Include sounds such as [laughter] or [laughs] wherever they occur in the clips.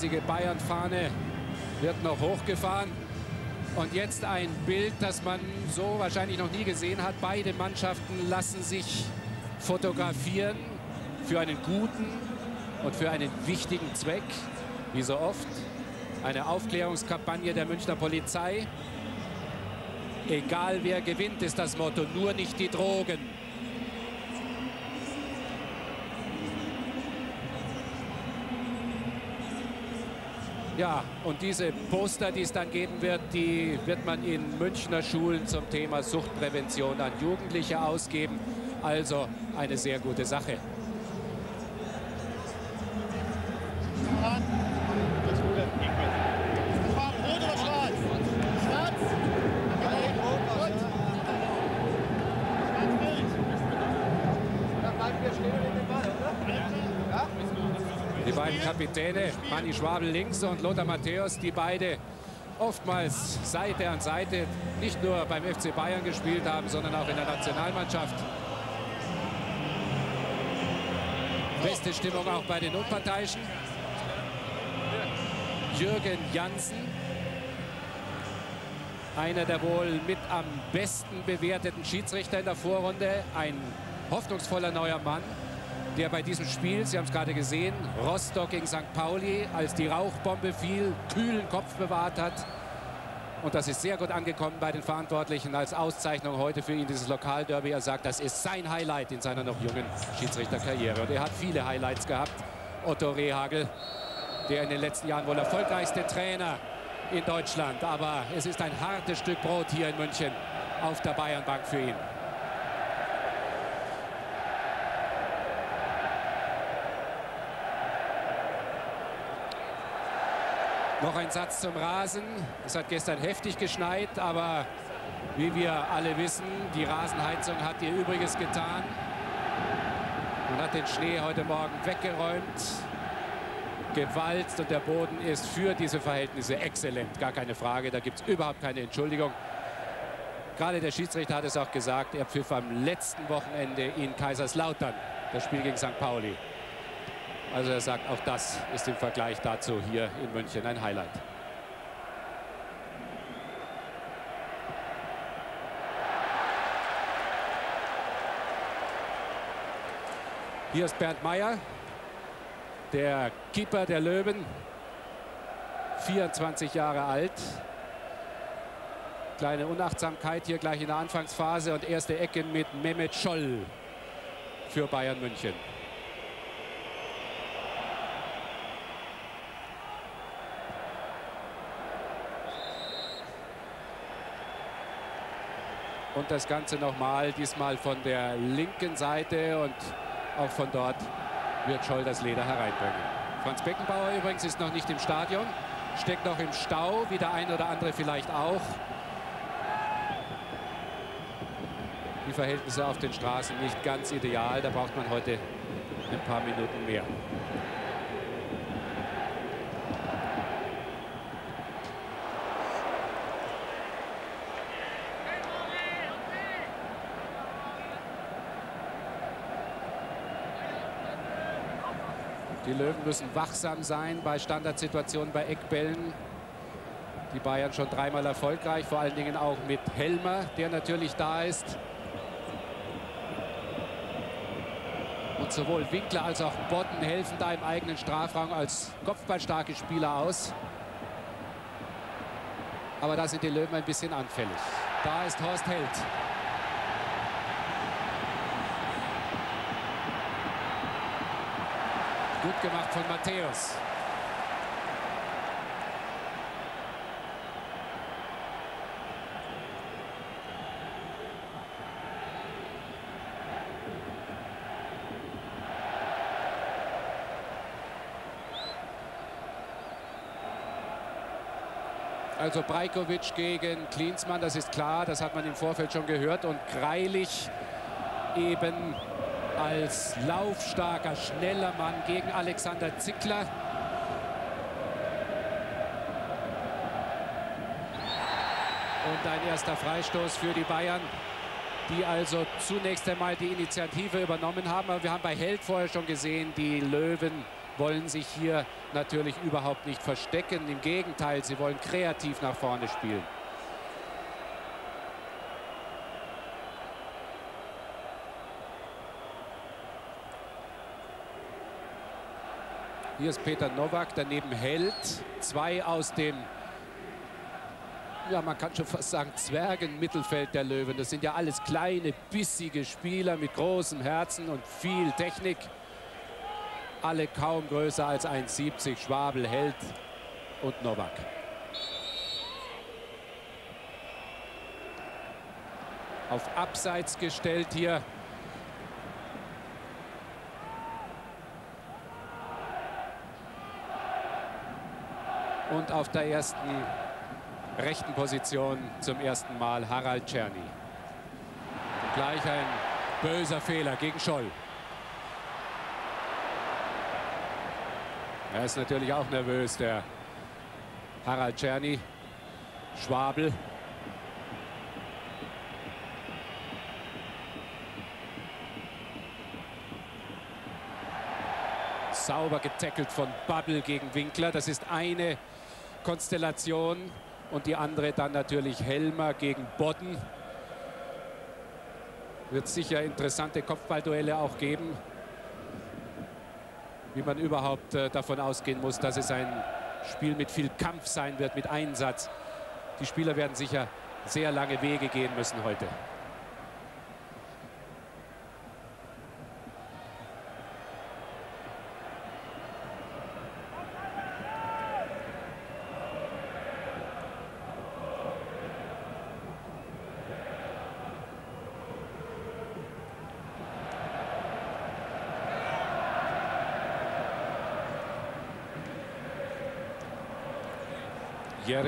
riesige Bayern-Fahne wird noch hochgefahren. Und jetzt ein Bild, das man so wahrscheinlich noch nie gesehen hat. Beide Mannschaften lassen sich fotografieren für einen guten und für einen wichtigen Zweck, wie so oft. Eine Aufklärungskampagne der Münchner Polizei. Egal wer gewinnt, ist das Motto, nur nicht die Drogen. Ja, und diese Poster, die es dann geben wird, die wird man in Münchner Schulen zum Thema Suchtprävention an Jugendliche ausgeben. Also eine sehr gute Sache. Kapitäne, Manni Schwabel links und Lothar Matthäus, die beide oftmals Seite an Seite nicht nur beim FC Bayern gespielt haben, sondern auch in der Nationalmannschaft. Beste Stimmung auch bei den Unparteiischen. Jürgen Janssen, einer der wohl mit am besten bewerteten Schiedsrichter in der Vorrunde, ein hoffnungsvoller neuer Mann der bei diesem Spiel, Sie haben es gerade gesehen, Rostock gegen St. Pauli, als die Rauchbombe fiel, kühlen Kopf bewahrt hat. Und das ist sehr gut angekommen bei den Verantwortlichen als Auszeichnung heute für ihn, dieses Lokalderby. Er sagt, das ist sein Highlight in seiner noch jungen Schiedsrichterkarriere. Und er hat viele Highlights gehabt. Otto Rehagel, der in den letzten Jahren wohl erfolgreichste Trainer in Deutschland. Aber es ist ein hartes Stück Brot hier in München auf der Bayernbank für ihn. Noch ein Satz zum Rasen. Es hat gestern heftig geschneit, aber wie wir alle wissen, die Rasenheizung hat ihr Übriges getan. Man hat den Schnee heute Morgen weggeräumt, gewalzt und der Boden ist für diese Verhältnisse exzellent. Gar keine Frage, da gibt es überhaupt keine Entschuldigung. Gerade der Schiedsrichter hat es auch gesagt, er pfiff am letzten Wochenende in Kaiserslautern das Spiel gegen St. Pauli. Also er sagt, auch das ist im Vergleich dazu hier in München ein Highlight. Hier ist Bernd Meyer, der Keeper der Löwen, 24 Jahre alt. Kleine Unachtsamkeit hier gleich in der Anfangsphase und erste Ecken mit Mehmet Scholl für Bayern München. Und das Ganze nochmal, diesmal von der linken Seite und auch von dort wird Scholl das Leder hereinbringen. Franz Beckenbauer übrigens ist noch nicht im Stadion, steckt noch im Stau, wie der ein oder andere vielleicht auch. Die Verhältnisse auf den Straßen nicht ganz ideal, da braucht man heute ein paar Minuten mehr. Die Löwen müssen wachsam sein bei Standardsituationen, bei Eckbällen. Die Bayern schon dreimal erfolgreich, vor allen Dingen auch mit Helmer, der natürlich da ist. Und sowohl Winkler als auch Botten helfen da im eigenen Strafraum als kopfballstarke Spieler aus. Aber da sind die Löwen ein bisschen anfällig. Da ist Horst Held. Gut gemacht von Matthäus. Also Brajkovic gegen Klinsmann, das ist klar, das hat man im Vorfeld schon gehört. Und Greilich eben als laufstarker, schneller Mann gegen Alexander Zickler. Und ein erster Freistoß für die Bayern, die also zunächst einmal die Initiative übernommen haben. Aber wir haben bei Held vorher schon gesehen, die Löwen wollen sich hier natürlich überhaupt nicht verstecken. Im Gegenteil, sie wollen kreativ nach vorne spielen. Hier ist Peter Nowak, daneben Held. Zwei aus dem, ja man kann schon fast sagen, Zwergenmittelfeld der Löwen. Das sind ja alles kleine, bissige Spieler mit großem Herzen und viel Technik. Alle kaum größer als 1,70. Schwabel, Held und Nowak. Auf Abseits gestellt hier und auf der ersten rechten Position zum ersten Mal Harald Czerny. Gleich ein böser Fehler gegen Scholl. Er ist natürlich auch nervös, der Harald Czerny. Schwabel. Sauber getackelt von Bubble gegen Winkler. Das ist eine Konstellation und die andere dann natürlich Helmer gegen Bodden. Wird sicher interessante Kopfballduelle auch geben. Wie man überhaupt äh, davon ausgehen muss, dass es ein Spiel mit viel Kampf sein wird, mit Einsatz. Die Spieler werden sicher sehr lange Wege gehen müssen heute.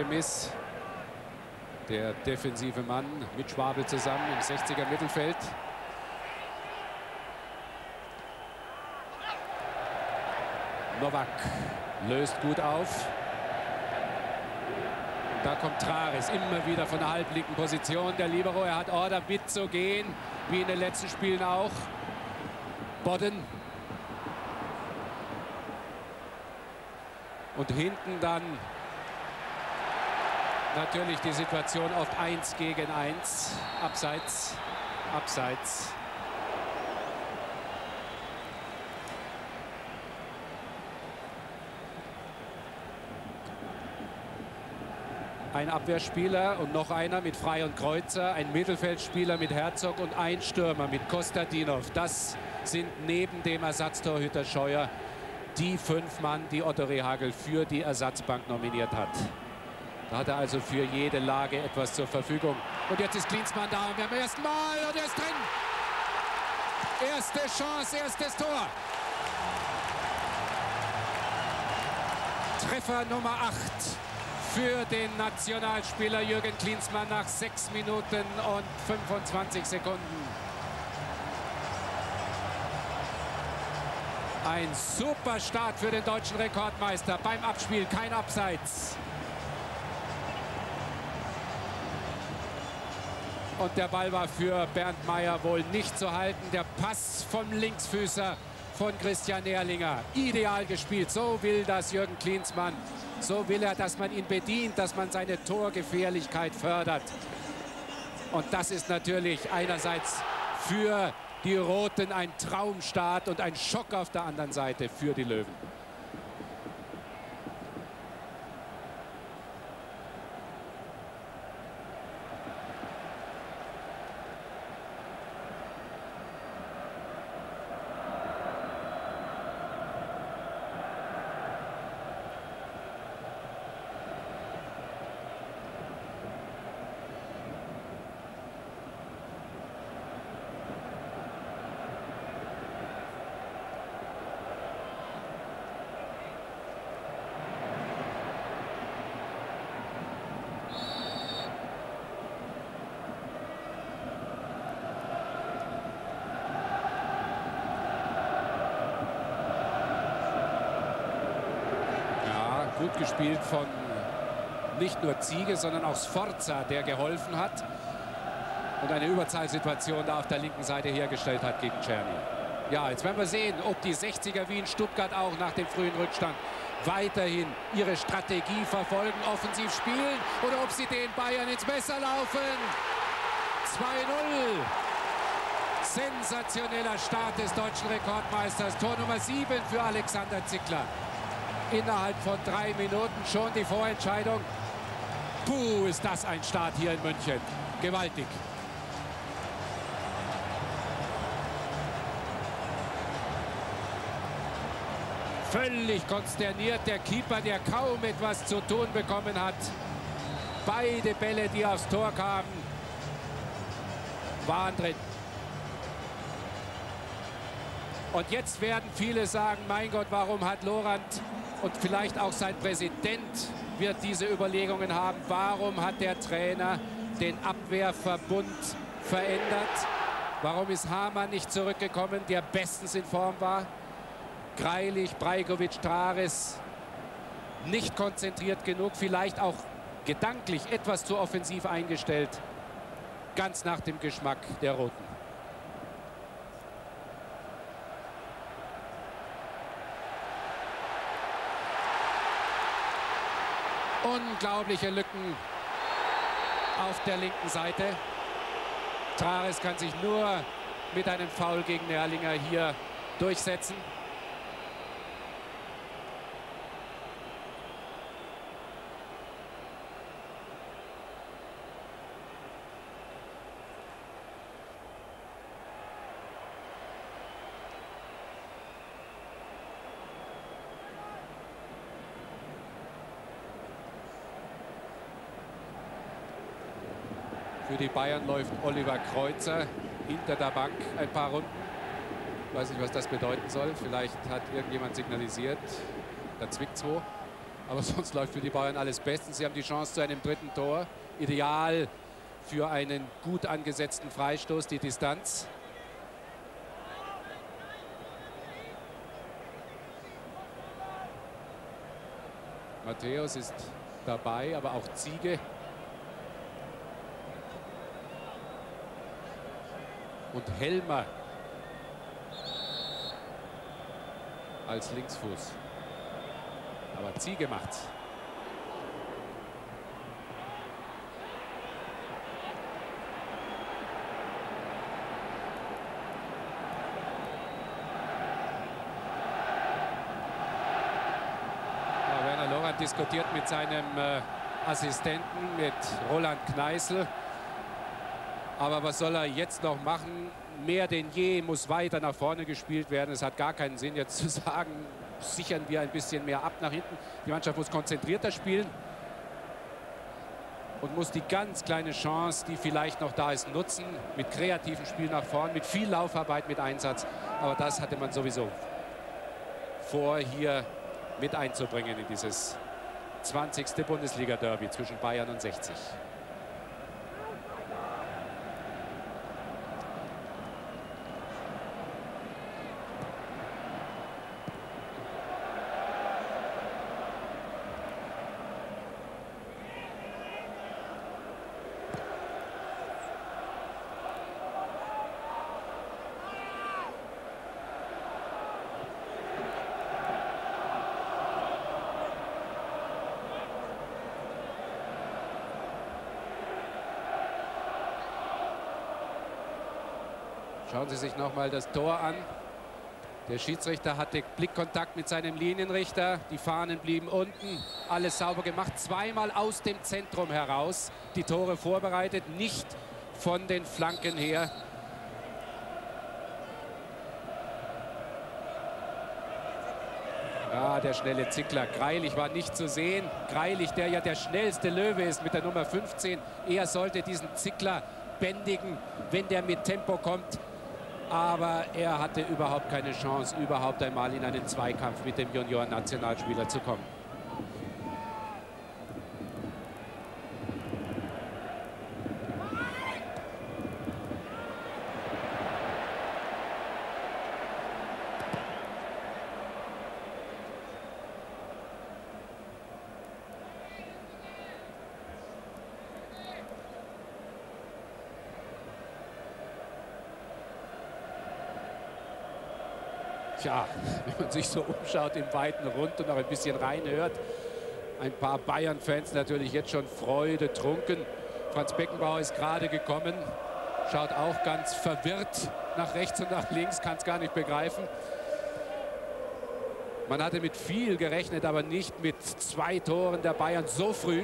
Jeremis, der defensive Mann mit Schwabel zusammen im 60er Mittelfeld. Novak löst gut auf. Da kommt Trares immer wieder von der halblinken Position. Der Libero, er hat Order mitzugehen, wie in den letzten Spielen auch. Bodden. Und hinten dann natürlich die Situation oft 1 gegen 1. Abseits, abseits. Ein Abwehrspieler und noch einer mit Frei und Kreuzer, ein Mittelfeldspieler mit Herzog und ein Stürmer mit Kostadinov. Das sind neben dem Ersatztorhüter Scheuer die fünf Mann, die Otto Rehagel für die Ersatzbank nominiert hat. Da hat er also für jede Lage etwas zur Verfügung. Und jetzt ist Klinsmann da und wir haben ersten Mal und er ist drin. Erste Chance, erstes Tor. Treffer Nummer 8 für den Nationalspieler Jürgen Klinsmann nach 6 Minuten und 25 Sekunden. Ein super Start für den deutschen Rekordmeister. Beim Abspiel kein Abseits. Und der Ball war für Bernd Meyer wohl nicht zu halten. Der Pass vom Linksfüßer von Christian Erlinger. Ideal gespielt. So will das Jürgen Klinsmann. So will er, dass man ihn bedient, dass man seine Torgefährlichkeit fördert. Und das ist natürlich einerseits für die Roten ein Traumstart und ein Schock auf der anderen Seite für die Löwen. Gut gespielt von nicht nur Ziege, sondern auch Sforza, der geholfen hat und eine Überzahlsituation da auf der linken Seite hergestellt hat gegen Czerny. Ja, jetzt werden wir sehen, ob die 60er wie in Stuttgart auch nach dem frühen Rückstand weiterhin ihre Strategie verfolgen, offensiv spielen oder ob sie den Bayern ins Messer laufen. 2-0. Sensationeller Start des deutschen Rekordmeisters. Tor Nummer 7 für Alexander Zickler. Innerhalb von drei Minuten schon die Vorentscheidung. Puh, ist das ein Start hier in München. Gewaltig. Völlig konsterniert der Keeper, der kaum etwas zu tun bekommen hat. Beide Bälle, die aufs Tor kamen, waren drin. Und jetzt werden viele sagen, mein Gott, warum hat Lorand und vielleicht auch sein Präsident wird diese Überlegungen haben, warum hat der Trainer den Abwehrverbund verändert? Warum ist Hamann nicht zurückgekommen, der bestens in Form war? Greilich, Breikovic, Trares nicht konzentriert genug, vielleicht auch gedanklich etwas zu offensiv eingestellt. Ganz nach dem Geschmack der Roten. Unglaubliche Lücken auf der linken Seite. Trares kann sich nur mit einem Foul gegen Nerlinger hier durchsetzen. Für die Bayern läuft Oliver Kreuzer hinter der Bank ein paar Runden. Ich weiß nicht, was das bedeuten soll. Vielleicht hat irgendjemand signalisiert, da zwickt es wo. Aber [laughs] sonst läuft für die Bayern alles bestens. Sie haben die Chance zu einem dritten Tor. Ideal für einen gut angesetzten Freistoß, die Distanz. Matthäus ist dabei, aber auch Ziege und Helmer als Linksfuß. Aber Ziege macht's. Diskutiert mit seinem äh, Assistenten, mit Roland Kneißl. Aber was soll er jetzt noch machen? Mehr denn je muss weiter nach vorne gespielt werden. Es hat gar keinen Sinn, jetzt zu [laughs] sagen, sichern wir ein bisschen mehr ab nach hinten. Die Mannschaft muss konzentrierter spielen und muss die ganz kleine Chance, die vielleicht noch da ist, nutzen. Mit kreativem Spiel nach vorn, mit viel Laufarbeit, mit Einsatz. Aber das hatte man sowieso vor, hier mit einzubringen in dieses 20. Bundesliga-Derby zwischen Bayern und 60. Schauen Sie sich noch mal das Tor an. Der Schiedsrichter hatte Blickkontakt mit seinem Linienrichter. Die Fahnen blieben unten. Alles sauber gemacht. Zweimal aus dem Zentrum heraus. Die Tore vorbereitet. Nicht von den Flanken her. Ja, der schnelle Zickler. Greilich war nicht zu sehen. Greilich, der ja der schnellste Löwe ist mit der Nummer 15. Er sollte diesen Zickler bändigen, wenn der mit Tempo kommt aber er hatte überhaupt keine Chance, überhaupt einmal in einen Zweikampf mit dem Junioren-Nationalspieler zu kommen. Tja, wenn man sich so umschaut im weiten Rund und noch ein bisschen reinhört, ein paar Bayern-Fans natürlich jetzt schon Freude trunken. Franz Beckenbauer ist gerade gekommen, schaut auch ganz verwirrt nach rechts und nach links, kann es gar nicht begreifen. Man hatte mit viel gerechnet, aber nicht mit zwei Toren der Bayern so früh.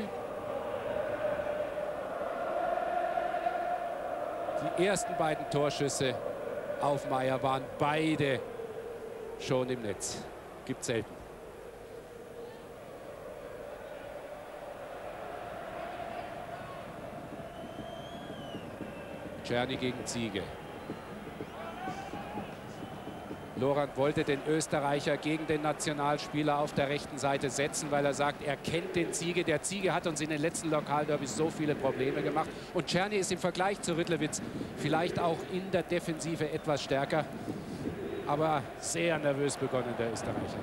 Die ersten beiden Torschüsse auf Meier waren beide schon im Netz. Gibt selten. Czerny gegen Ziege. Lorand wollte den Österreicher gegen den Nationalspieler auf der rechten Seite setzen, weil er sagt, er kennt den Ziege. Der Ziege hat uns in den letzten Lokalderbys so viele Probleme gemacht. Und Czerny ist im Vergleich zu Rüttlewitz vielleicht auch in der Defensive etwas stärker. Aber sehr nervös begonnen der Österreicher.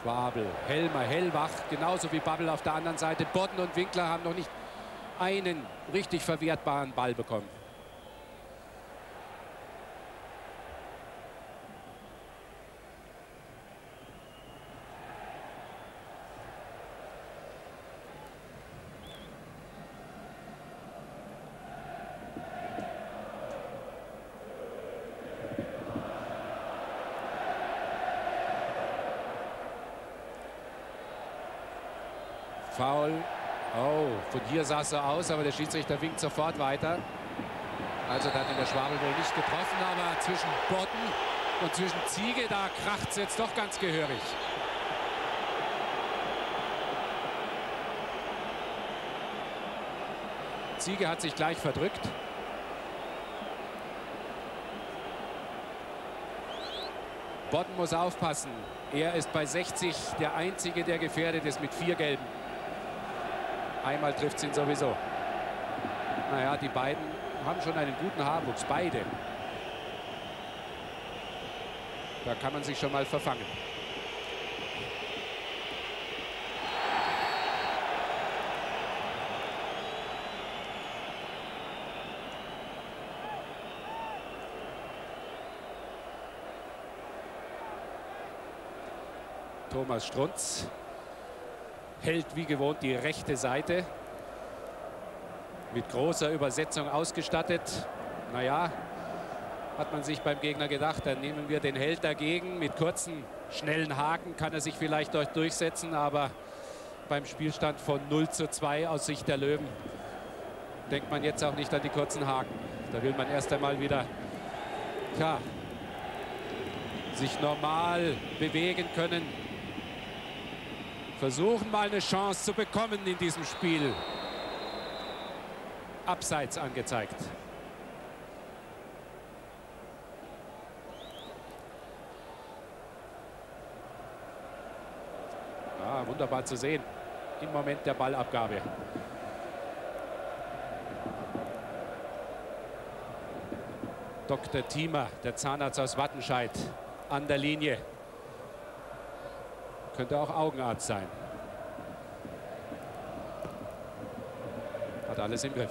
Schwabel, Helmer, hellwach, genauso wie Babbel auf der anderen Seite. Bodden und Winkler haben noch nicht einen richtig verwertbaren Ball bekommen. Foul. Oh, von hier sah so aus, aber der Schiedsrichter winkt sofort weiter. Also da hat ihn der Schwabel wohl nicht getroffen, aber zwischen Botten und zwischen Ziege, da kracht es jetzt doch ganz gehörig. Ziege hat sich gleich verdrückt. Botten muss aufpassen. Er ist bei 60 der Einzige, der gefährdet ist mit vier Gelben. Einmal trifft es ihn sowieso. Naja, die beiden haben schon einen guten Haarwuchs, beide. Da kann man sich schon mal verfangen. Thomas Strunz hält wie gewohnt die rechte Seite. Mit großer Übersetzung ausgestattet. Naja, hat man sich beim Gegner gedacht, dann nehmen wir den Held dagegen. Mit kurzen, schnellen Haken kann er sich vielleicht dort durchsetzen, aber beim Spielstand von 0 zu 2 aus Sicht der Löwen denkt man jetzt auch nicht an die kurzen Haken. Da will man erst einmal wieder tja, sich normal bewegen können, versuchen mal eine Chance zu bekommen in diesem Spiel. Abseits angezeigt. Ah, wunderbar zu sehen im Moment der Ballabgabe. Dr. Thiemer, der Zahnarzt aus Wattenscheid, an der Linie. Könnte auch Augenarzt sein. Hat alles im Griff.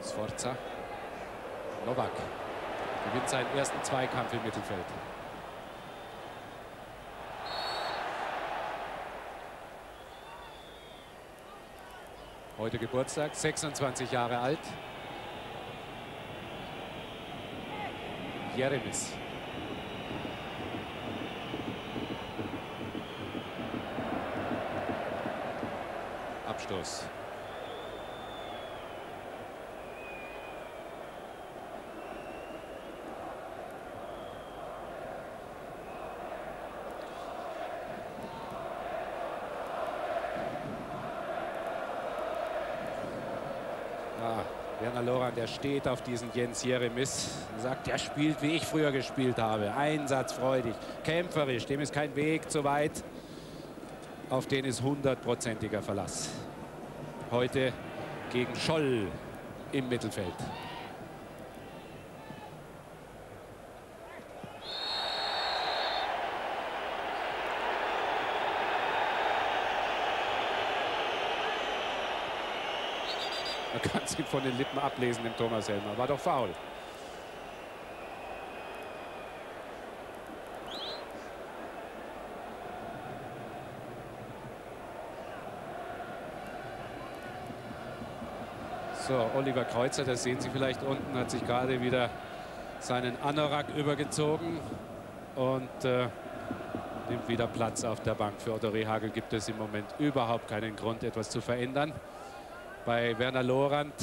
Sforza. Novak gewinnt seinen ersten Zweikampf im Mittelfeld. Heute Geburtstag, 26 Jahre alt. Jeremis. Abstoß. Werner Lorand, der steht auf diesen Jens Jeremis. Er sagt, der spielt, wie ich früher gespielt habe. Einsatzfreudig, kämpferisch. Dem ist kein Weg zu weit. Auf den ist hundertprozentiger Verlass. Heute gegen Scholl im Mittelfeld. Von den Lippen ablesen, dem Thomas Helmer. War doch faul. So, Oliver Kreuzer, das sehen Sie vielleicht unten, hat sich gerade wieder seinen Anorak übergezogen und äh, nimmt wieder Platz auf der Bank. Für Otto Rehagel gibt es im Moment überhaupt keinen Grund, etwas zu verändern. Bei Werner Lorand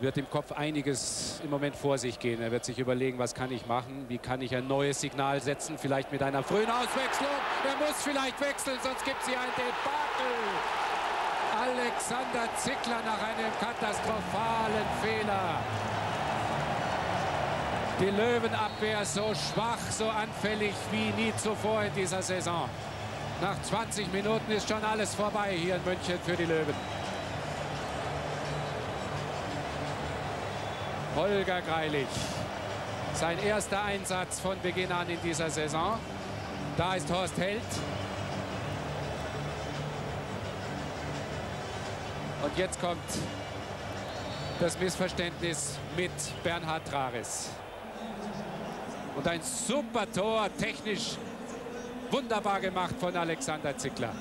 wird im Kopf einiges im Moment vor sich gehen. Er wird sich überlegen, was kann ich machen, wie kann ich ein neues Signal setzen, vielleicht mit einer frühen Auswechslung. Er muss vielleicht wechseln, sonst gibt es hier ein Debakel. Alexander Zickler nach einem katastrophalen Fehler. Die Löwenabwehr so schwach, so anfällig wie nie zuvor in dieser Saison. Nach 20 Minuten ist schon alles vorbei hier in München für die Löwen. Holger Greilich. Sein erster Einsatz von Beginn an in dieser Saison. Da ist Horst Held. Und jetzt kommt das Missverständnis mit Bernhard Trares. Und ein super Tor, technisch wunderbar gemacht von Alexander Zickler.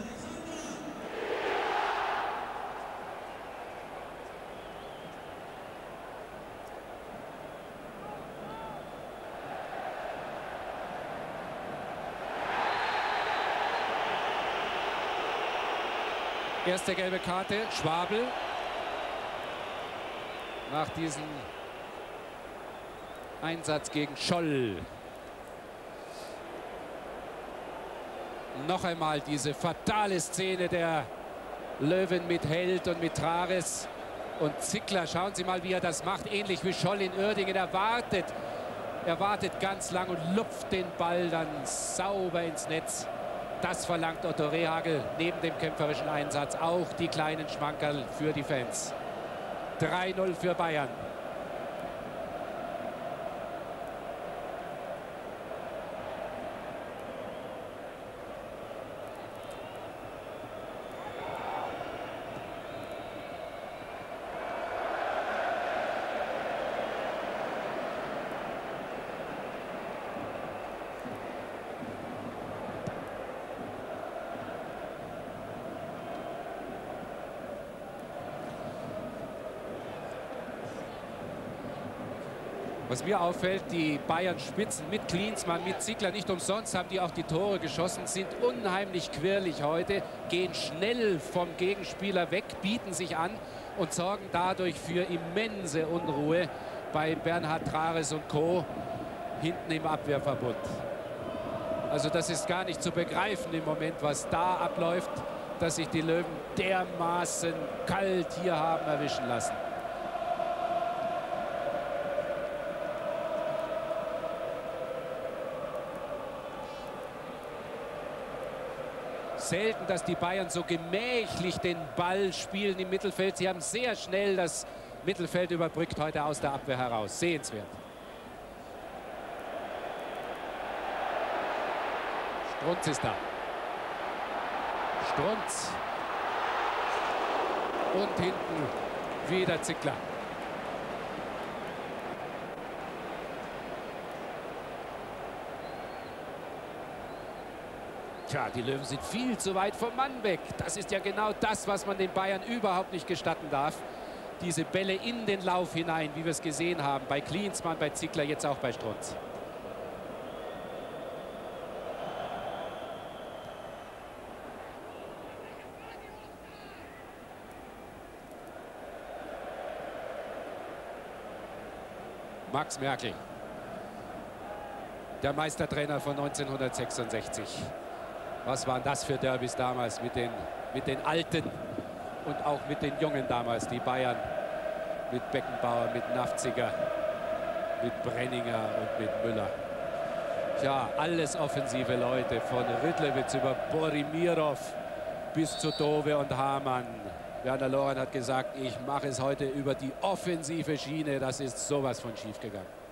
Erste gelbe Karte, Schwabel. Nach diesem Einsatz gegen Scholl. Noch einmal diese fatale Szene der Löwen mit Held und mit Trares. Und Zickler, schauen Sie mal, wie er das macht. Ähnlich wie Scholl in Uerdingen. Er wartet, er wartet ganz lang und lupft den Ball dann sauber ins Netz. Das verlangt Otto Rehagel neben dem kämpferischen Einsatz auch die kleinen Schmankerl für die Fans. 3-0 für Bayern. Was mir auffällt, die Bayern-Spitzen mit Klinsmann, mit Ziegler, nicht umsonst haben die auch die Tore geschossen, sind unheimlich quirlig heute, gehen schnell vom Gegenspieler weg, bieten sich an und sorgen dadurch für immense Unruhe bei Bernhard Trares und Co. hinten im Abwehrverbund. Also das ist gar nicht zu begreifen im Moment, was da abläuft, dass sich die Löwen dermaßen kalt hier haben erwischen lassen. Selten, dass die Bayern so gemächlich den Ball spielen im Mittelfeld. Sie haben sehr schnell das Mittelfeld überbrückt heute aus der Abwehr heraus. Sehenswert. Strunz ist da. Strunz. Und hinten wieder Zickler. Tja, die Löwen sind viel zu weit vom Mann weg. Das ist ja genau das, was man den Bayern überhaupt nicht gestatten darf. Diese Bälle in den Lauf hinein, wie wir es gesehen haben. Bei Klinsmann, bei Zickler, jetzt auch bei Strunz. Max Merkel, der Meistertrainer von 1966. Was waren das für Derbys damals mit den, mit den Alten und auch mit den Jungen damals, die Bayern mit Beckenbauer, mit Nafziger, mit Brenninger und mit Müller. Tja, alles offensive Leute, von Ridlewitz über Borimirov bis zu Dove und Hamann. Werner Loren hat gesagt, ich mache es heute über die offensive Schiene. Das ist sowas von schief gegangen.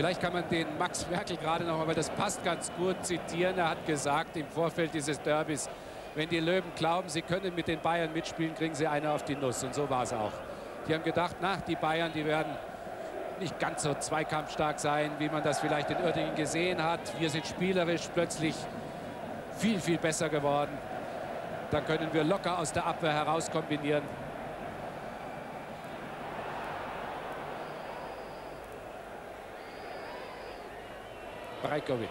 Vielleicht kann man den Max Merkel gerade noch mal, das passt ganz gut, zitieren. Er hat gesagt im Vorfeld dieses Derbys, wenn die Löwen glauben, sie können mit den Bayern mitspielen, kriegen sie eine auf die Nuss. Und so war es auch. Die haben gedacht, na, die Bayern, die werden nicht ganz so zweikampfstark sein, wie man das vielleicht in Oerdingen gesehen hat. Wir sind spielerisch plötzlich viel, viel besser geworden. Da können wir locker aus der Abwehr heraus kombinieren. Brajkovic.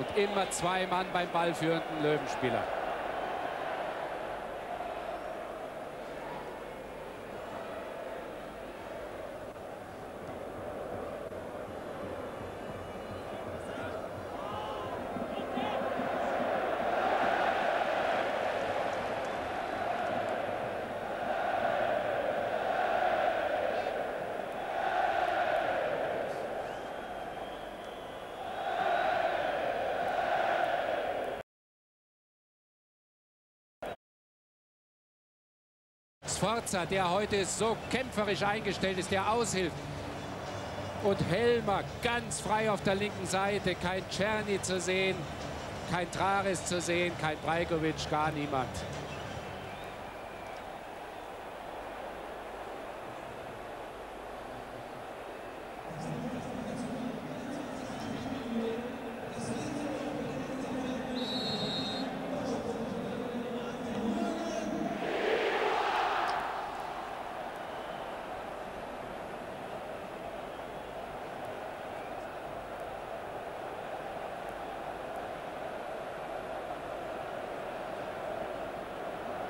Und immer zwei Mann beim ballführenden Löwenspieler. Sforza, der heute so kämpferisch eingestellt ist, der aushilft. Und Helmer ganz frei auf der linken Seite. Kein Czerny zu sehen, kein Trares zu sehen, kein Brajkovic, gar niemand.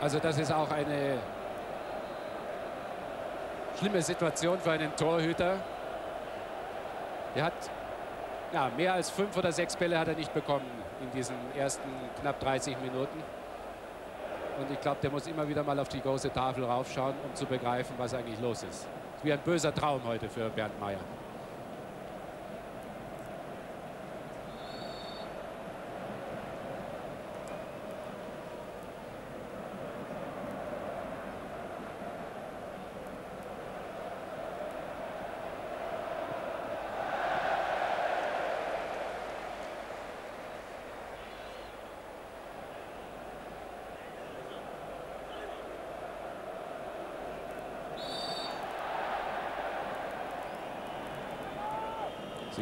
Also das ist auch eine schlimme Situation für einen Torhüter. Er hat ja, mehr als fünf oder sechs Bälle hat er nicht bekommen in diesen ersten knapp 30 Minuten. Und ich glaube, der muss immer wieder mal auf die große Tafel raufschauen, um zu begreifen, was eigentlich los ist. Wie ein böser Traum heute für Bernd Mayer.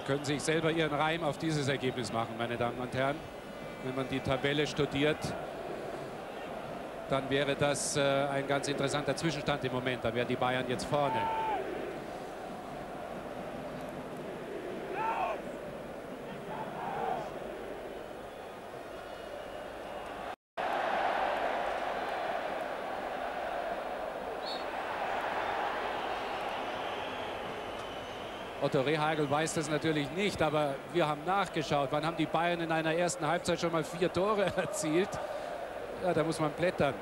Können sich selber Ihren Reim auf dieses Ergebnis machen, meine Damen und Herren. Wenn man die Tabelle studiert, dann wäre das äh, ein ganz interessanter Zwischenstand im Moment. Da wären die Bayern jetzt vorne. Otto Rehagel weiß das natürlich nicht, aber wir haben nachgeschaut. Wann haben die Bayern in einer ersten Halbzeit schon mal vier Tore [laughs] erzielt? Ja, da muss man blättern.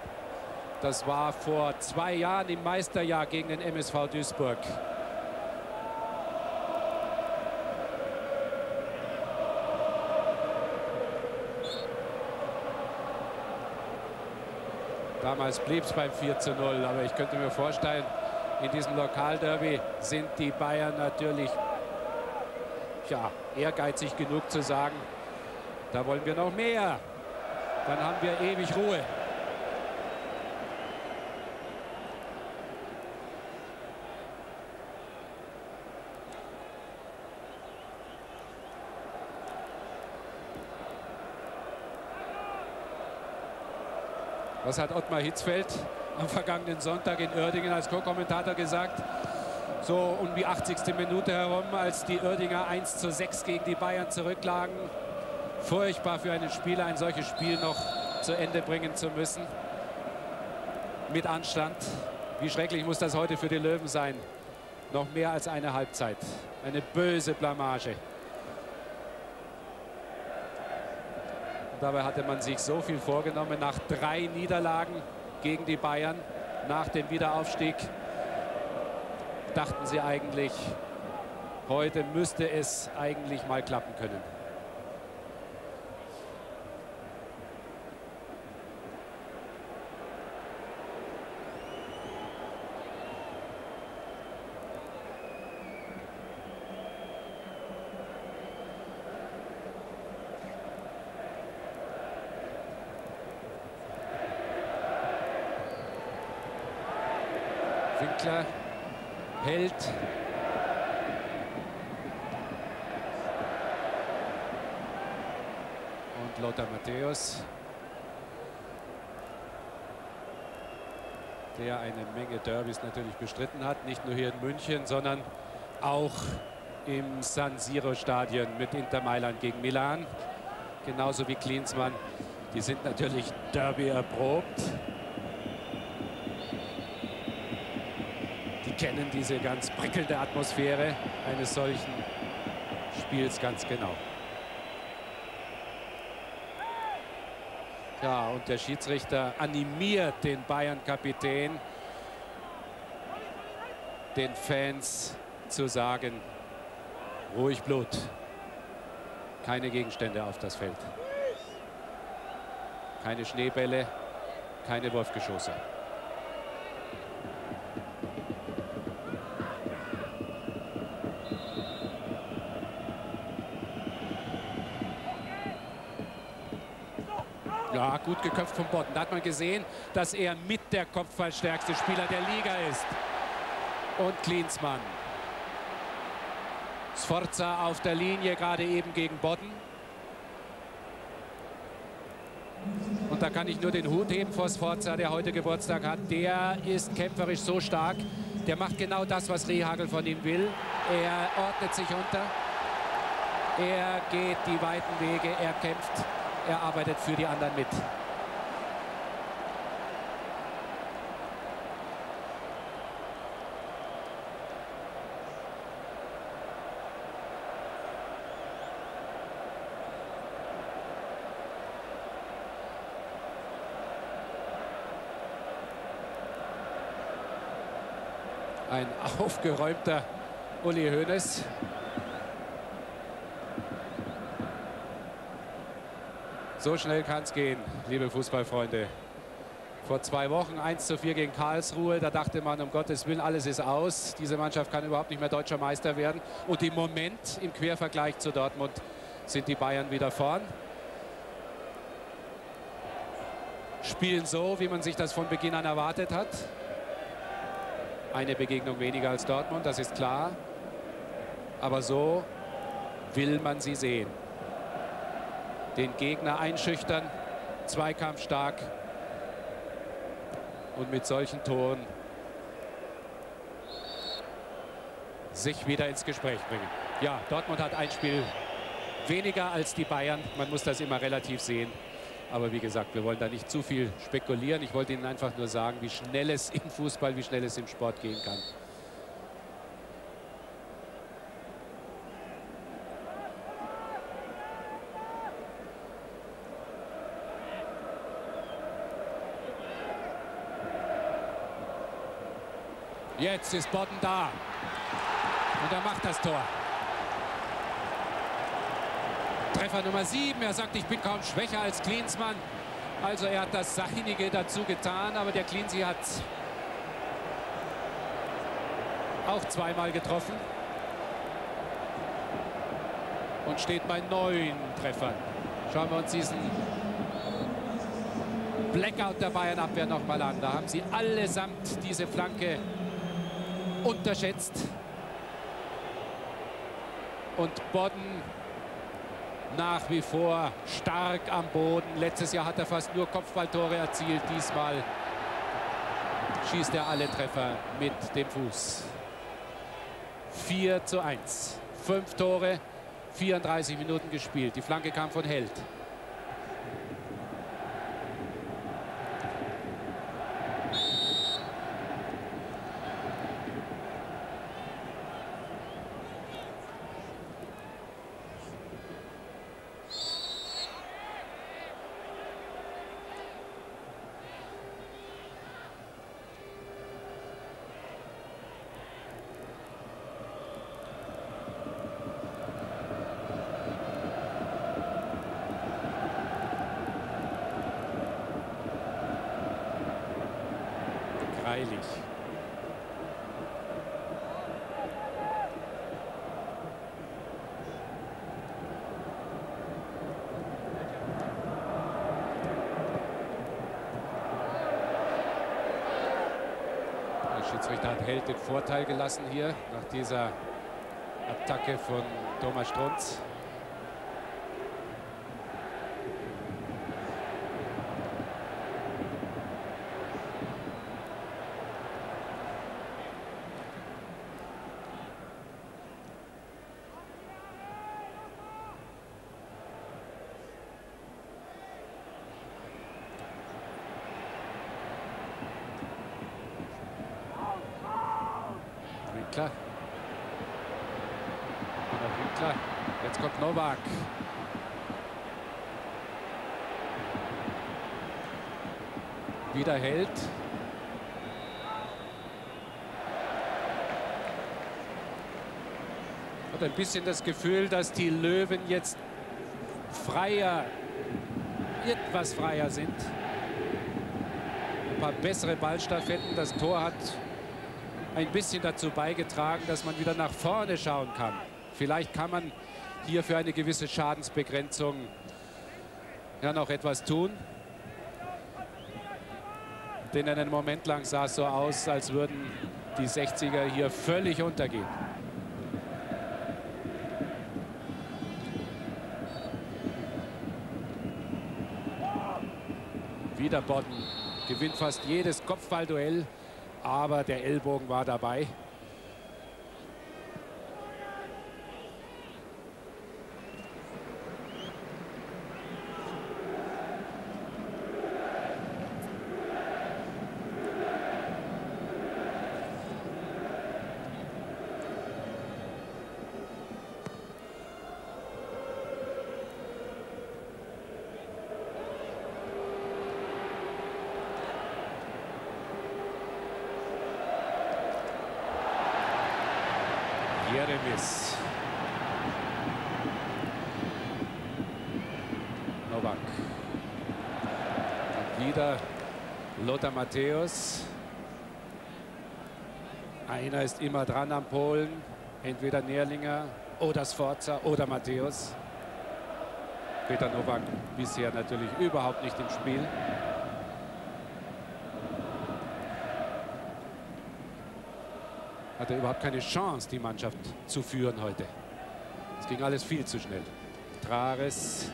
Das war vor zwei Jahren im Meisterjahr gegen den MSV Duisburg. Damals blieb es beim 4 zu 0, aber ich könnte mir vorstellen, in diesem Lokalderby sind die Bayern natürlich ja, ehrgeizig genug zu sagen, da wollen wir noch mehr. Dann haben wir ewig Ruhe. Was hat Ottmar Hitzfeld am vergangenen Sonntag in Oerdingen als Co-Kommentator gesagt. So um die 80. Minute herum, als die Oerdinger 1 zu 6 gegen die Bayern zurücklagen. Furchtbar für einen Spieler, ein solches Spiel noch zu Ende bringen zu müssen. Mit Anstand. Wie schrecklich muss das heute für die Löwen sein. Noch mehr als eine Halbzeit. Eine böse Blamage. Und dabei hatte man sich so viel vorgenommen. Nach drei Niederlagen gegen die Bayern, nach dem Wiederaufstieg, dachten sie eigentlich, heute müsste es eigentlich mal klappen können. Winkler hält. Und Lothar Matthäus. Der eine Menge Derbys natürlich bestritten hat. Nicht nur hier in München, sondern auch im San Siro Stadion mit Inter Mailand gegen Milan. Genauso wie Klinsmann. Die sind natürlich Derby erprobt. Kennen diese ganz prickelnde Atmosphäre eines solchen Spiels ganz genau. Ja, und der Schiedsrichter animiert den Bayern-Kapitän, den Fans zu sagen, ruhig Blut, keine Gegenstände auf das Feld. Keine Schneebälle, keine Wurfgeschosse. Ja, gut geköpft von Botten. Da hat man gesehen, dass er mit der kopfballstärkste Spieler der Liga ist. Und Klinsmann. Sforza auf der Linie, gerade eben gegen Bodden. Und da kann ich nur den Hut heben vor Sforza, der heute Geburtstag hat. Der ist kämpferisch so stark. Der macht genau das, was Rehagel von ihm will. Er ordnet sich unter. Er geht die weiten Wege, er kämpft er arbeitet für die anderen mit. Ein aufgeräumter Uli Hoeneß. So schnell kann es gehen, liebe Fußballfreunde. Vor zwei Wochen 1 zu 4 gegen Karlsruhe. Da dachte man, um Gottes Willen, alles ist aus. Diese Mannschaft kann überhaupt nicht mehr deutscher Meister werden. Und im Moment, im Quervergleich zu Dortmund, sind die Bayern wieder vorn. Spielen so, wie man sich das von Beginn an erwartet hat. Eine Begegnung weniger als Dortmund, das ist klar. Aber so will man sie sehen den Gegner einschüchtern, zweikampfstark und mit solchen Toren sich wieder ins Gespräch bringen. Ja, Dortmund hat ein Spiel weniger als die Bayern. Man muss das immer relativ sehen. Aber wie gesagt, wir wollen da nicht zu viel spekulieren. Ich wollte Ihnen einfach nur sagen, wie schnell es im Fußball, wie schnell es im Sport gehen kann. Jetzt ist Bodden da. Und er macht das Tor. Treffer Nummer 7. Er sagt, ich bin kaum schwächer als Klinsmann. Also er hat das Seinige dazu getan, aber der Klinsi hat auch zweimal getroffen. Und steht bei neun Treffern. Schauen wir uns diesen Blackout der Bayern-Abwehr noch mal an. Da haben sie allesamt diese Flanke unterschätzt. Und Bodden nach wie vor stark am Boden. Letztes Jahr hat er fast nur Kopfballtore erzielt. Diesmal schießt er alle Treffer mit dem Fuß. 4 zu 1. Fünf Tore, 34 Minuten gespielt. Die Flanke kam von Held. Greilich. Der Schiedsrichter hat Held den Vorteil gelassen hier nach dieser Attacke von Thomas Strunz. Winkler. Oder Winkler. Jetzt kommt Novak. Wieder hält. Und ein bisschen das Gefühl, dass die Löwen jetzt freier, etwas freier sind. Ein paar bessere Ballstaffetten. Das Tor hat ein bisschen dazu beigetragen, dass man wieder nach vorne schauen kann. Vielleicht kann man hier für eine gewisse Schadensbegrenzung ja noch etwas tun. Denn einen Moment lang sah es so aus, als würden die 60er hier völlig untergehen. Wieder Bodden gewinnt fast jedes Kopfballduell aber der Ellbogen war dabei. Jeremis. Novak. Und wieder Lothar Matthäus. Einer ist immer dran am Polen. Entweder Nährlinger oder Sforza oder Matthäus. Peter Novak bisher natürlich überhaupt nicht im Spiel. hatte überhaupt keine Chance, die Mannschaft zu führen heute. Es ging alles viel zu schnell. Trares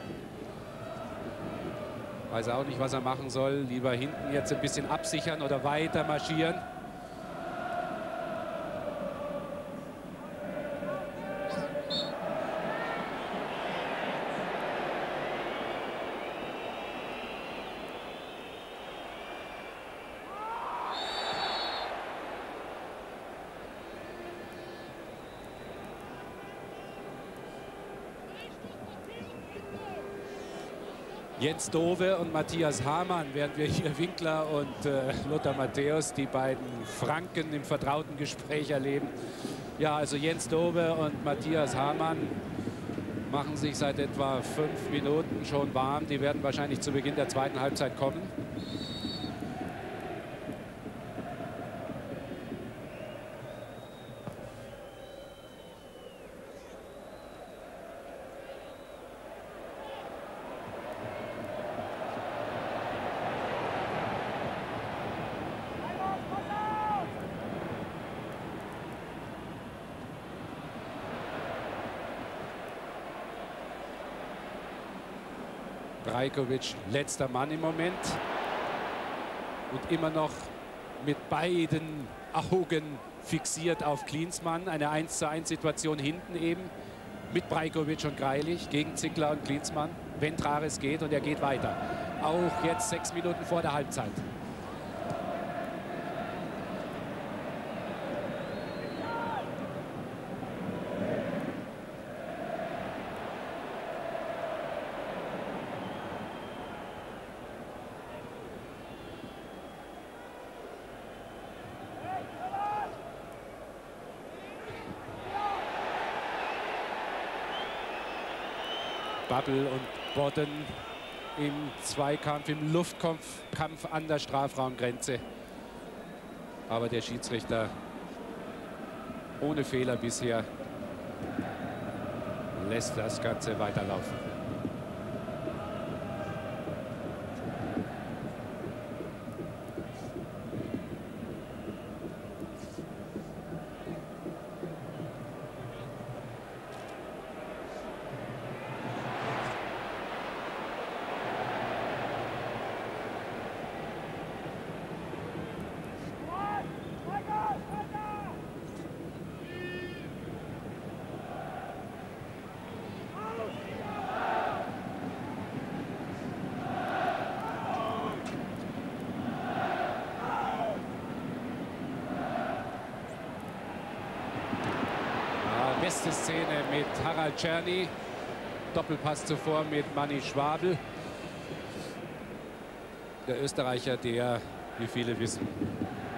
weiß auch nicht, was er machen soll. Lieber hinten jetzt ein bisschen absichern oder weiter marschieren. Jens Dove und Matthias Hamann, während wir hier Winkler und äh, Lothar Matthäus, die beiden Franken im vertrauten Gespräch erleben. Ja, also Jens Dove und Matthias Hamann machen sich seit etwa fünf Minuten schon warm. Die werden wahrscheinlich zu Beginn der zweiten Halbzeit kommen. Brajkovic letzter Mann im Moment. Und immer noch mit beiden Augen fixiert auf Klinsmann. Eine 1 zu 1 Situation hinten eben mit Brajkovic und Greilich gegen Zickler und Klinsmann. Wenn Trares geht und er geht weiter. Auch jetzt sechs Minuten vor der Halbzeit. Babbel und Bodden im Zweikampf, im Luftkampf Kampf an der Strafraumgrenze. Aber der Schiedsrichter ohne Fehler bisher lässt das Ganze weiterlaufen. Beste Szene mit Harald Czerny. Doppelpass zuvor mit Manni Schwabel. Der Österreicher, der, wie viele wissen,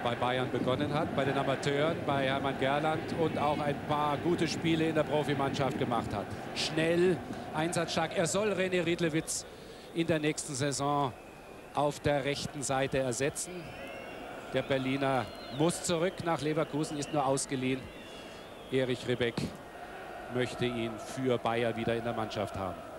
bei Bayern begonnen hat, bei den Amateuren, bei Hermann Gerland und auch ein paar gute Spiele in der Profimannschaft gemacht hat. Schnell, einsatzstark. Er soll René Riedlewitz in der nächsten Saison auf der rechten Seite ersetzen. Der Berliner muss zurück nach Leverkusen, ist nur ausgeliehen. Erich Ribbeck möchte ihn für Bayer wieder in der Mannschaft haben.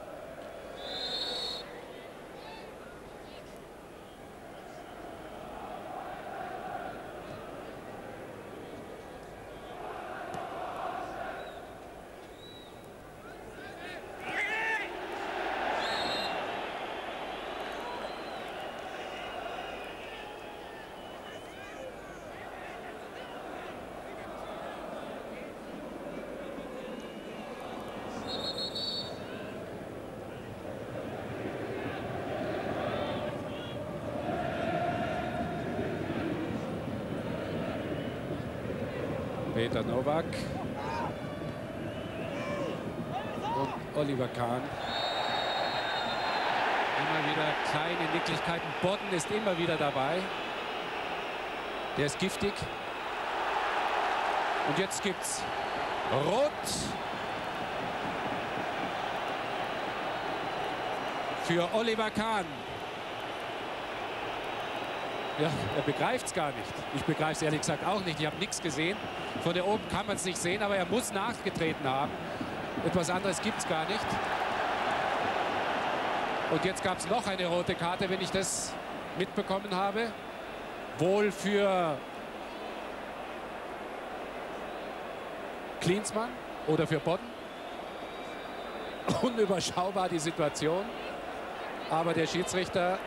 Nowak und Oliver Kahn. Immer wieder kleine Nicklichkeiten. Bodden ist immer wieder dabei. Der ist giftig. Und jetzt gibt's Rot. Für Oliver Kahn. Ja, er begreift es gar nicht. Ich begreife es ehrlich gesagt auch nicht. Ich habe nichts gesehen. Von der oben kann man es nicht sehen, aber er muss nachgetreten haben. Etwas anderes gibt es gar nicht. Und jetzt gab es noch eine rote Karte, wenn ich das mitbekommen habe. Wohl für Klinsmann oder für Bodden. Unüberschaubar die Situation. Aber der Schiedsrichter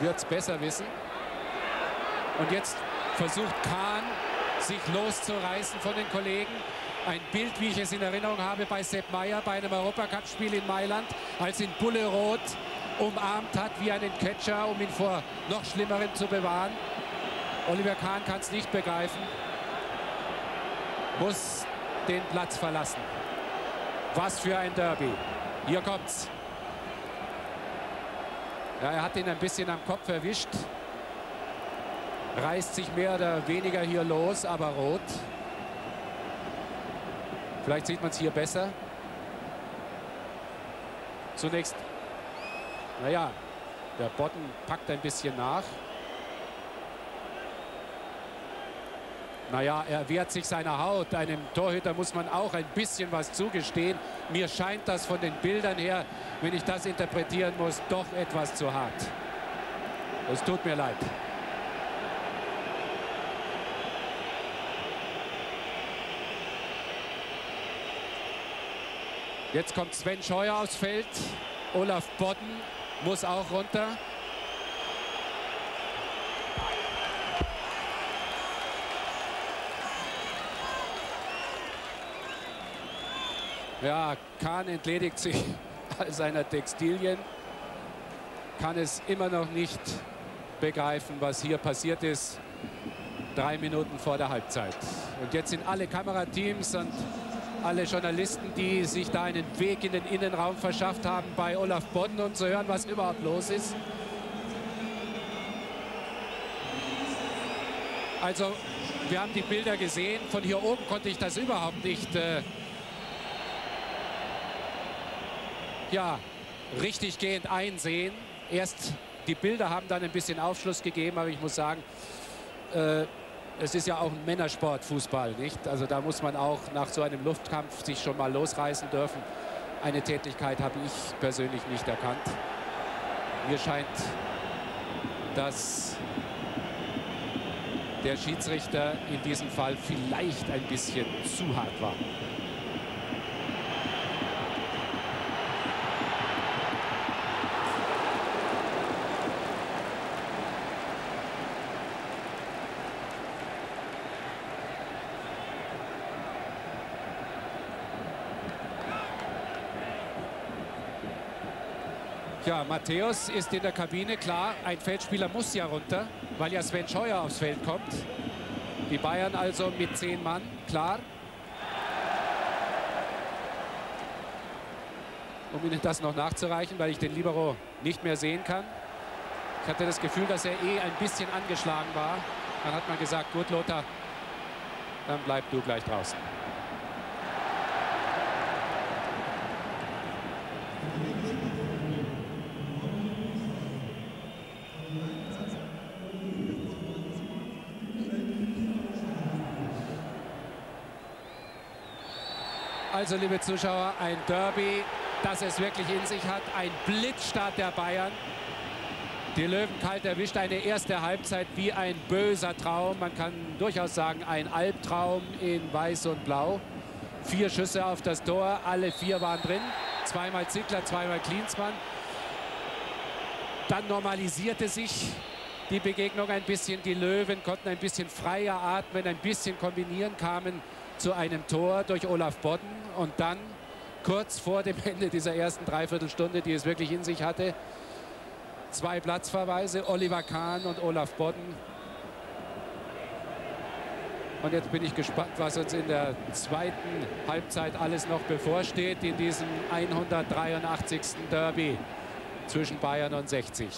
wird es besser wissen. Und jetzt versucht Kahn, sich loszureißen von den Kollegen. Ein Bild, wie ich es in Erinnerung habe, bei Sepp Meyer bei einem Europacup-Spiel in Mailand, als ihn Bulle Roth umarmt hat wie einen Catcher, um ihn vor noch Schlimmerem zu bewahren. Oliver Kahn kann es nicht begreifen. Muss den Platz verlassen. Was für ein Derby. Hier kommt's. Ja, er hat ihn ein bisschen am Kopf erwischt reißt sich mehr oder weniger hier los, aber rot. Vielleicht sieht man es hier besser. Zunächst, naja, der Botten packt ein bisschen nach. Naja, er wehrt sich seiner Haut. Einem Torhüter muss man auch ein bisschen was zugestehen. Mir scheint das von den Bildern her, wenn ich das interpretieren muss, doch etwas zu hart. Es tut mir leid. Jetzt kommt Sven Scheuer aufs Feld. Olaf Bodden muss auch runter. Ja, Kahn entledigt sich [laughs] all seiner Textilien. Kann es immer noch nicht begreifen, was hier passiert ist. Drei Minuten vor der Halbzeit. Und jetzt sind alle Kamerateams und alle Journalisten, die sich da einen Weg in den Innenraum verschafft haben bei Olaf Bodden, um zu hören, was überhaupt los ist. Also, wir haben die Bilder gesehen. Von hier oben konnte ich das überhaupt nicht äh, ja, richtig gehend einsehen. Erst die Bilder haben dann ein bisschen Aufschluss gegeben, aber ich muss sagen, äh, es ist ja auch ein Männersport, Fußball, nicht? Also da muss man auch nach so einem Luftkampf sich schon mal losreißen dürfen. Eine Tätigkeit habe ich persönlich nicht erkannt. Mir scheint, dass der Schiedsrichter in diesem Fall vielleicht ein bisschen zu hart war. Matthäus ist in der Kabine. Klar, ein Feldspieler muss ja runter, weil ja Sven Scheuer aufs Feld kommt. Die Bayern also mit zehn Mann, klar. Um Ihnen das noch nachzureichen, weil ich den Libero nicht mehr sehen kann. Ich hatte das Gefühl, dass er eh ein bisschen angeschlagen war. Dann hat man gesagt, gut Lothar, dann bleib du gleich draußen. Also, liebe Zuschauer, ein Derby, das es wirklich in sich hat. Ein Blitzstart der Bayern. Die Löwen kalt erwischt eine erste Halbzeit wie ein böser Traum. Man kann durchaus sagen, ein Albtraum in Weiß und Blau. Vier Schüsse auf das Tor, alle vier waren drin. Zweimal Zickler, zweimal Klinsmann. Dann normalisierte sich die Begegnung ein bisschen. Die Löwen konnten ein bisschen freier atmen, ein bisschen kombinieren, kamen zu einem Tor durch Olaf Bodden und dann kurz vor dem [laughs] Ende dieser ersten Dreiviertelstunde, die es wirklich in sich hatte, zwei Platzverweise, Oliver Kahn und Olaf Bodden. Und jetzt bin ich gespannt, was uns in der zweiten Halbzeit alles noch bevorsteht in diesem 183. Derby zwischen Bayern und 60.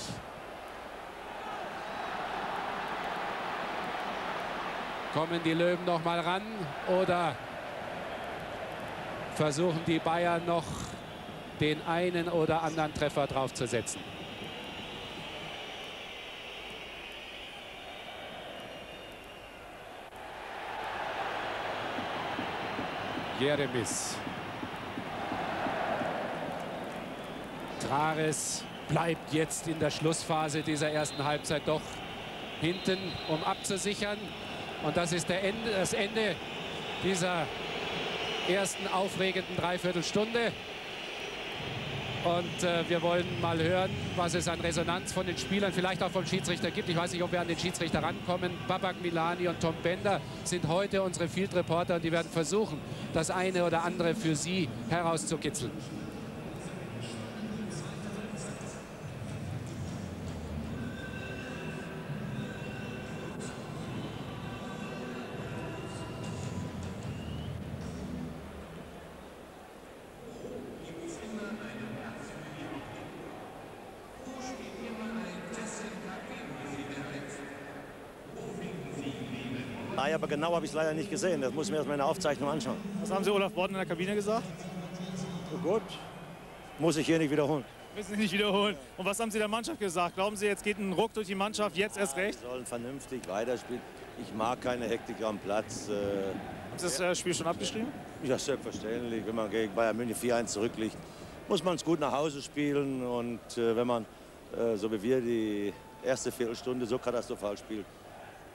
Kommen die Löwen noch mal ran oder versuchen die Bayern noch den einen oder anderen Treffer draufzusetzen? Jeremis. Trares bleibt jetzt in der Schlussphase dieser ersten Halbzeit doch hinten, um abzusichern. Und das ist Ende, das Ende dieser ersten aufregenden Dreiviertelstunde. Und äh, wir wollen mal hören, was es an Resonanz von den Spielern, vielleicht auch vom Schiedsrichter gibt. Ich weiß nicht, ob wir an den Schiedsrichter rankommen. Babak Milani und Tom Bender sind heute unsere Field Reporter und die werden versuchen, das eine oder andere für sie herauszukitzeln. Aber genau habe ich es leider nicht gesehen. Das muss ich mir erst mal in der Aufzeichnung anschauen. Was haben Sie Olaf Borden in der Kabine gesagt? So gut, muss ich hier nicht wiederholen. Müssen Sie nicht wiederholen. Und was haben Sie der Mannschaft gesagt? Glauben Sie, jetzt geht ein Ruck durch die Mannschaft, jetzt erst recht? Wir sollen vernünftig weiterspielen. Ich mag keine Hektik am Platz. Äh, haben Sie das äh, Spiel schon abgeschrieben? Ja, selbstverständlich. Wenn man gegen Bayern München 4-1 zurückliegt, muss man es gut nach Hause spielen. Und äh, wenn man, so wie wir, die erste Viertelstunde so katastrophal spielt,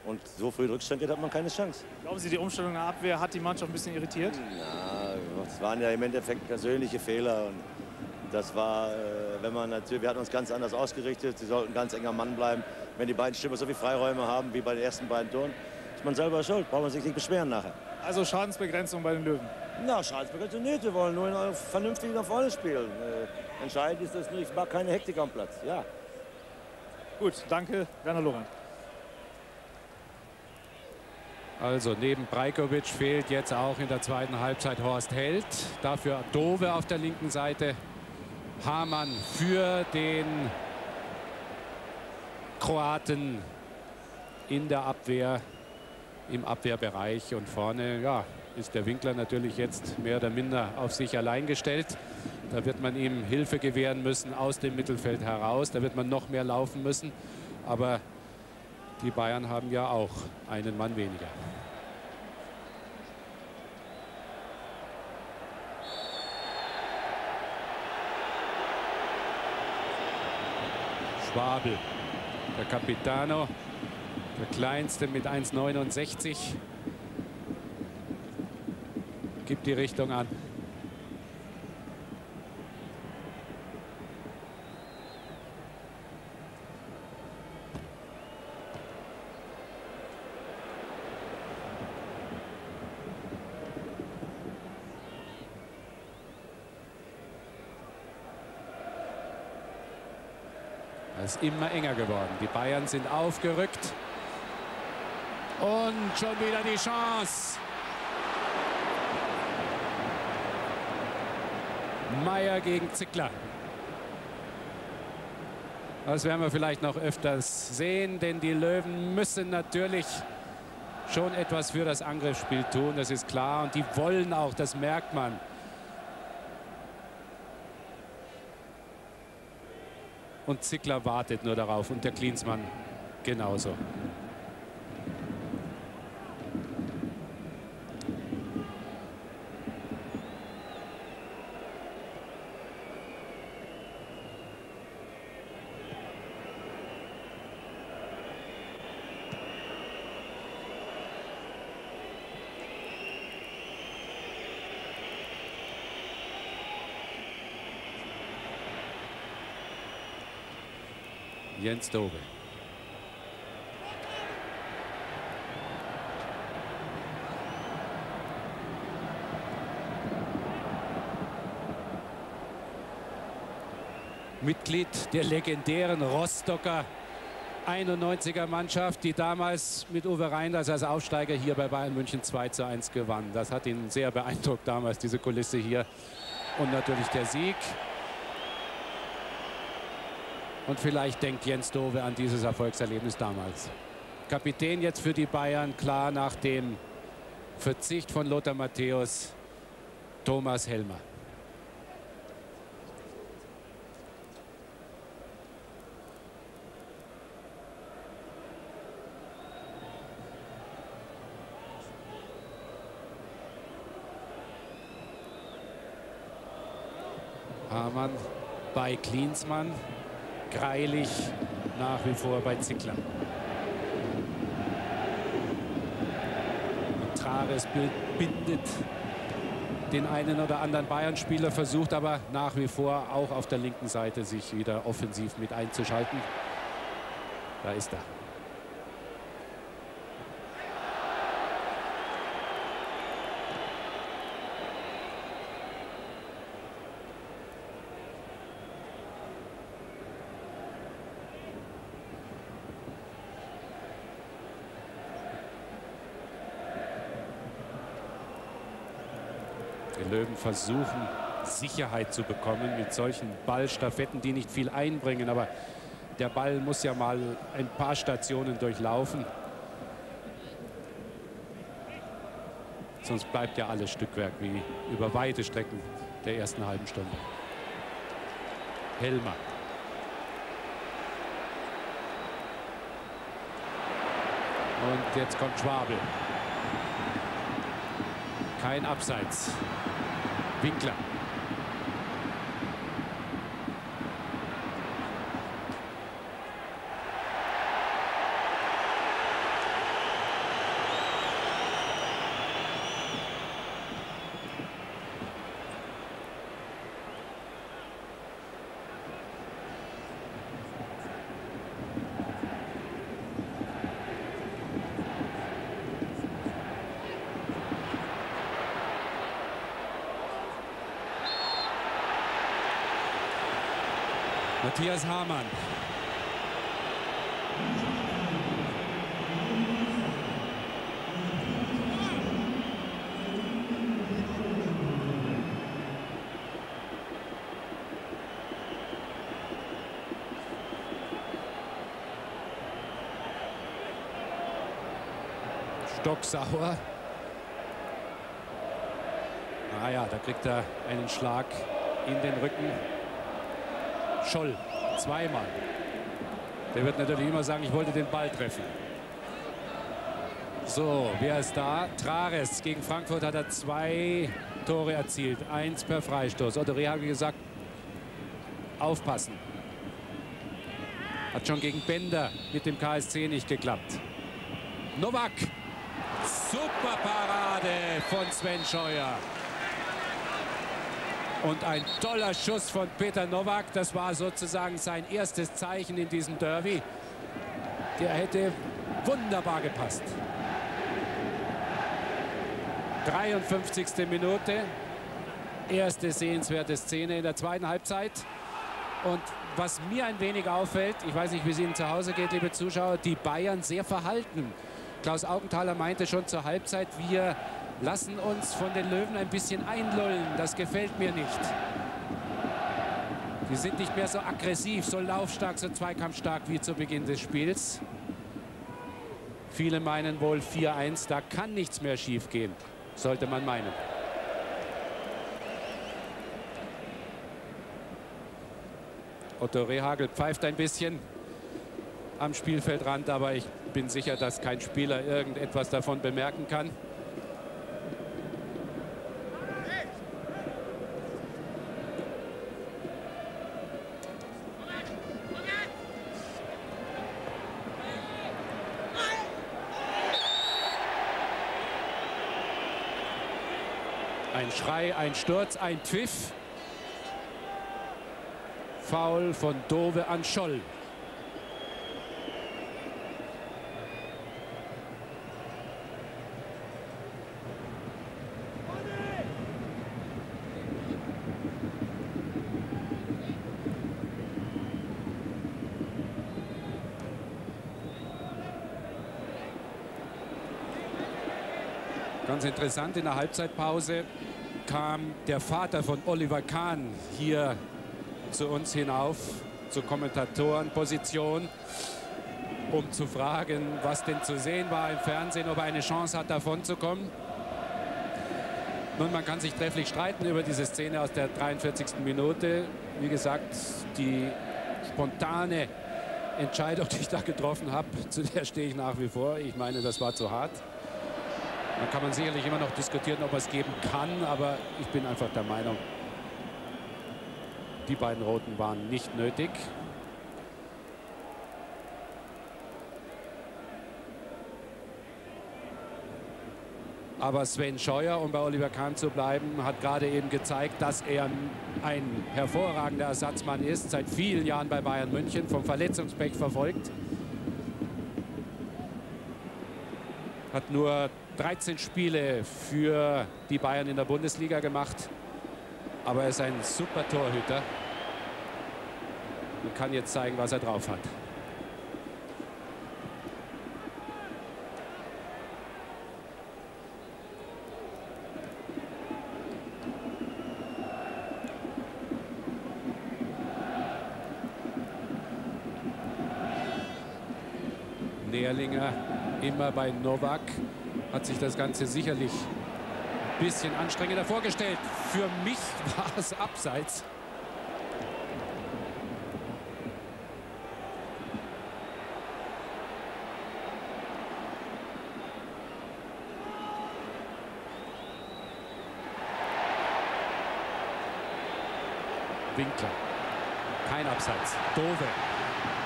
und so früh Rückstand geht, hat man keine Chance. Glauben Sie, die Umstellung der Abwehr hat die Mannschaft ein bisschen irritiert? Ja, es waren ja im Endeffekt persönliche Fehler. Und das war, äh, wenn man natürlich, wir hatten uns ganz anders ausgerichtet. Sie sollten ganz enger Mann bleiben. Wenn die beiden Stürmer so viele Freiräume haben wie bei den ersten beiden Toren, ist man selber schuld. Braucht man sich nicht beschweren nachher. Also Schadensbegrenzung bei den Löwen? Na, Schadensbegrenzung nicht. Wir wollen nur vernünftig nach vorne spielen. Äh, entscheidend ist das nicht, ich mag keine Hektik am Platz. Ja. Gut, danke, Werner Lorand. Also neben Brajkovic fehlt jetzt auch in der zweiten Halbzeit Horst Held. Dafür Dove auf der linken Seite. Hamann für den Kroaten in der Abwehr, im Abwehrbereich. Und vorne ja, ist der Winkler natürlich jetzt mehr oder minder auf sich allein gestellt. Da wird man ihm Hilfe gewähren müssen aus dem Mittelfeld heraus. Da wird man noch mehr laufen müssen. Aber Die Bayern haben ja auch einen Mann weniger. Schwabel, der Capitano, der kleinste mit 1,69, gibt die Richtung an. Ist immer enger geworden. Die Bayern sind aufgerückt. Und schon wieder die Chance. Meier gegen Zickler. Das werden wir vielleicht noch öfters sehen, denn die Löwen müssen natürlich schon etwas für das Angriffsspiel tun, das ist klar. Und die wollen auch, das merkt man. Und Zickler wartet nur darauf und der Klinsmann genauso. Jens Dove. Mitglied der legendären Rostocker 91er Mannschaft, die damals mit Uwe Reinders als Aufsteiger hier bei Bayern München 2 zu 1 gewann. Das hat ihn sehr beeindruckt damals, diese Kulisse hier. Und natürlich der Sieg. Und vielleicht denkt Jens Dove an dieses Erfolgserlebnis damals. Kapitän jetzt für die Bayern, klar nach dem Verzicht von Lothar Matthäus, Thomas Helmer. Hamann bei Klinsmann. Greilich nach wie vor bei Zickler. Und Trares bindet den einen oder anderen Bayern-Spieler, versucht aber nach wie vor auch auf der linken Seite sich wieder offensiv mit einzuschalten. Da ist er. Die Löwen versuchen, Sicherheit zu bekommen mit solchen Ballstaffetten, die nicht viel einbringen. Aber der Ball muss ja mal ein paar Stationen durchlaufen. Sonst bleibt ja alles Stückwerk wie über weite Strecken der ersten halben Stunde. Helmer. Und jetzt kommt Schwabel. Kein Abseits. Winkler. Matthias Hamann. Stocksauer. Naja, da kriegt er einen Schlag in den Rücken. Scholl zweimal. Der wird natürlich immer sagen, ich wollte den Ball treffen. So, wer ist da? Trares. Gegen Frankfurt hat er zwei Tore erzielt. Eins per Freistoß. Otto Rehagel gesagt, aufpassen. Hat schon gegen Bender mit dem KSC nicht geklappt. Novak. Super Parade von Sven Scheuer. Und ein toller Schuss von Peter Nowak. Das war sozusagen sein erstes Zeichen in diesem Derby. Der hätte wunderbar gepasst. 53. Minute. Erste sehenswerte Szene in der zweiten Halbzeit. Und was mir ein wenig auffällt, ich weiß nicht, wie es Ihnen zu Hause geht, liebe Zuschauer, die Bayern sehr verhalten. Klaus Augenthaler meinte schon zur Halbzeit, wir lassen uns von den Löwen ein bisschen einlullen. Das gefällt mir nicht. Die sind nicht mehr so aggressiv, so laufstark, so zweikampfstark wie zu Beginn des Spiels. Viele meinen wohl 4-1, da kann nichts mehr schiefgehen, sollte man meinen. Otto Rehagel pfeift ein bisschen am Spielfeldrand, aber ich bin sicher, dass kein Spieler irgendetwas davon bemerken kann. Ein Schrei, ein Sturz, ein Pfiff. Foul von Dove an Scholl. Ganz interessant, in der Halbzeitpause kam der Vater von Oliver Kahn hier zu uns hinauf, zur Kommentatorenposition, um zu fragen, was denn zu sehen war im Fernsehen, ob er eine Chance hat, davon zu kommen. Nun, man kann sich trefflich streiten über diese Szene aus der 43. Minute. Wie gesagt, die spontane Entscheidung, die ich da getroffen habe, zu der stehe ich nach wie vor. Ich meine, das war zu hart. Dann kann man sicherlich immer noch diskutieren, ob es geben kann, aber ich bin einfach der Meinung, die beiden Roten waren nicht nötig. Aber Sven Scheuer, um bei Oliver Kahn zu bleiben, hat gerade eben gezeigt, dass er ein hervorragender Ersatzmann ist. Seit vielen Jahren bei Bayern München, vom Verletzungspech verfolgt. Hat nur 13 Spiele für die Bayern in der Bundesliga gemacht. Aber er ist ein super Torhüter und kann jetzt zeigen, was er drauf hat. Nährlinger immer bei Novak hat sich das Ganze sicherlich ein bisschen anstrengender vorgestellt. Für mich [laughs] war es abseits. Winkler. Kein Abseits. Dove.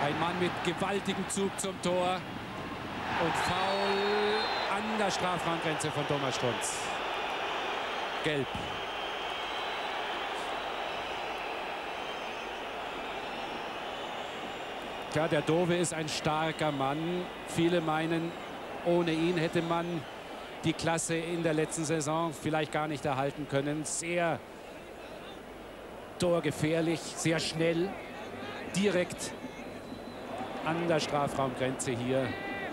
Ein Mann mit gewaltigem Zug zum Tor. Und Foul an der Strafraumgrenze von Thomas Strunz. Gelb. Ja, der Dove ist ein starker Mann. Viele meinen, ohne ihn hätte man die Klasse in der letzten Saison vielleicht gar nicht erhalten können. Sehr torgefährlich, sehr schnell, direkt an der Strafraumgrenze hier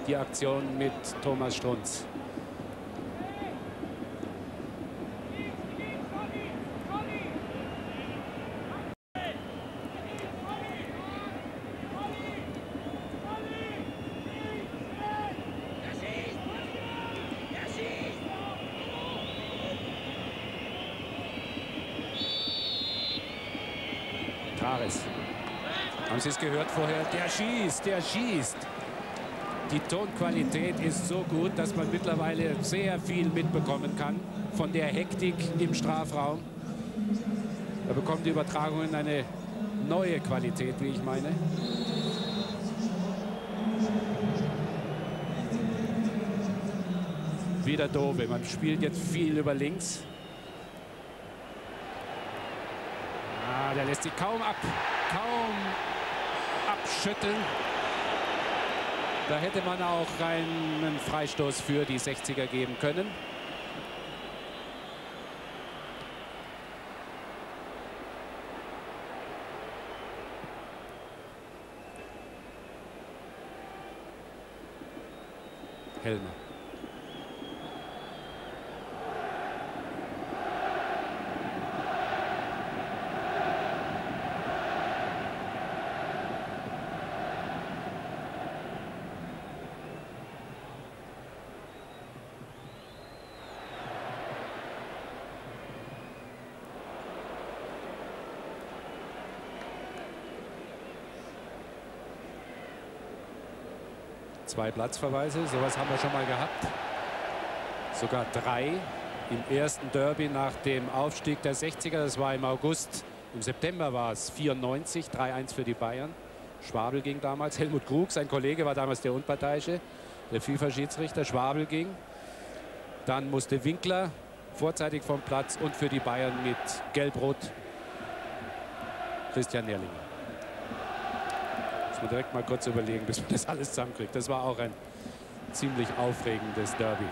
die Aktion mit Thomas Strunz. Haben Sie es gehört vorher? Der schießt, der schießt. Die Tonqualität ist so gut, dass man mittlerweile sehr viel mitbekommen kann von der Hektik im Strafraum. Da bekommen die Übertragungen eine neue Qualität, wie ich meine. Wieder Dove. Man spielt jetzt viel über links. Ah, der lässt sich kaum ab. Kaum abschütteln. Da hätte man auch einen Freistoß für die 60er geben können. Helmer. Zwei Platzverweise, sowas haben wir schon mal gehabt. Sogar drei im ersten Derby nach dem Aufstieg der 60er. Das war im August. Im September war es 94, 3-1 für die Bayern. Schwabel ging damals. Helmut Krug, sein Kollege, war damals der Unparteiische. Der FIFA-Schiedsrichter. Schwabel ging. Dann musste Winkler vorzeitig vom Platz und für die Bayern mit Gelb-Rot Christian Nerlinger man direkt mal kurz überlegen, bis man das alles zusammenkriegt. Das war auch ein ziemlich aufregendes Derby.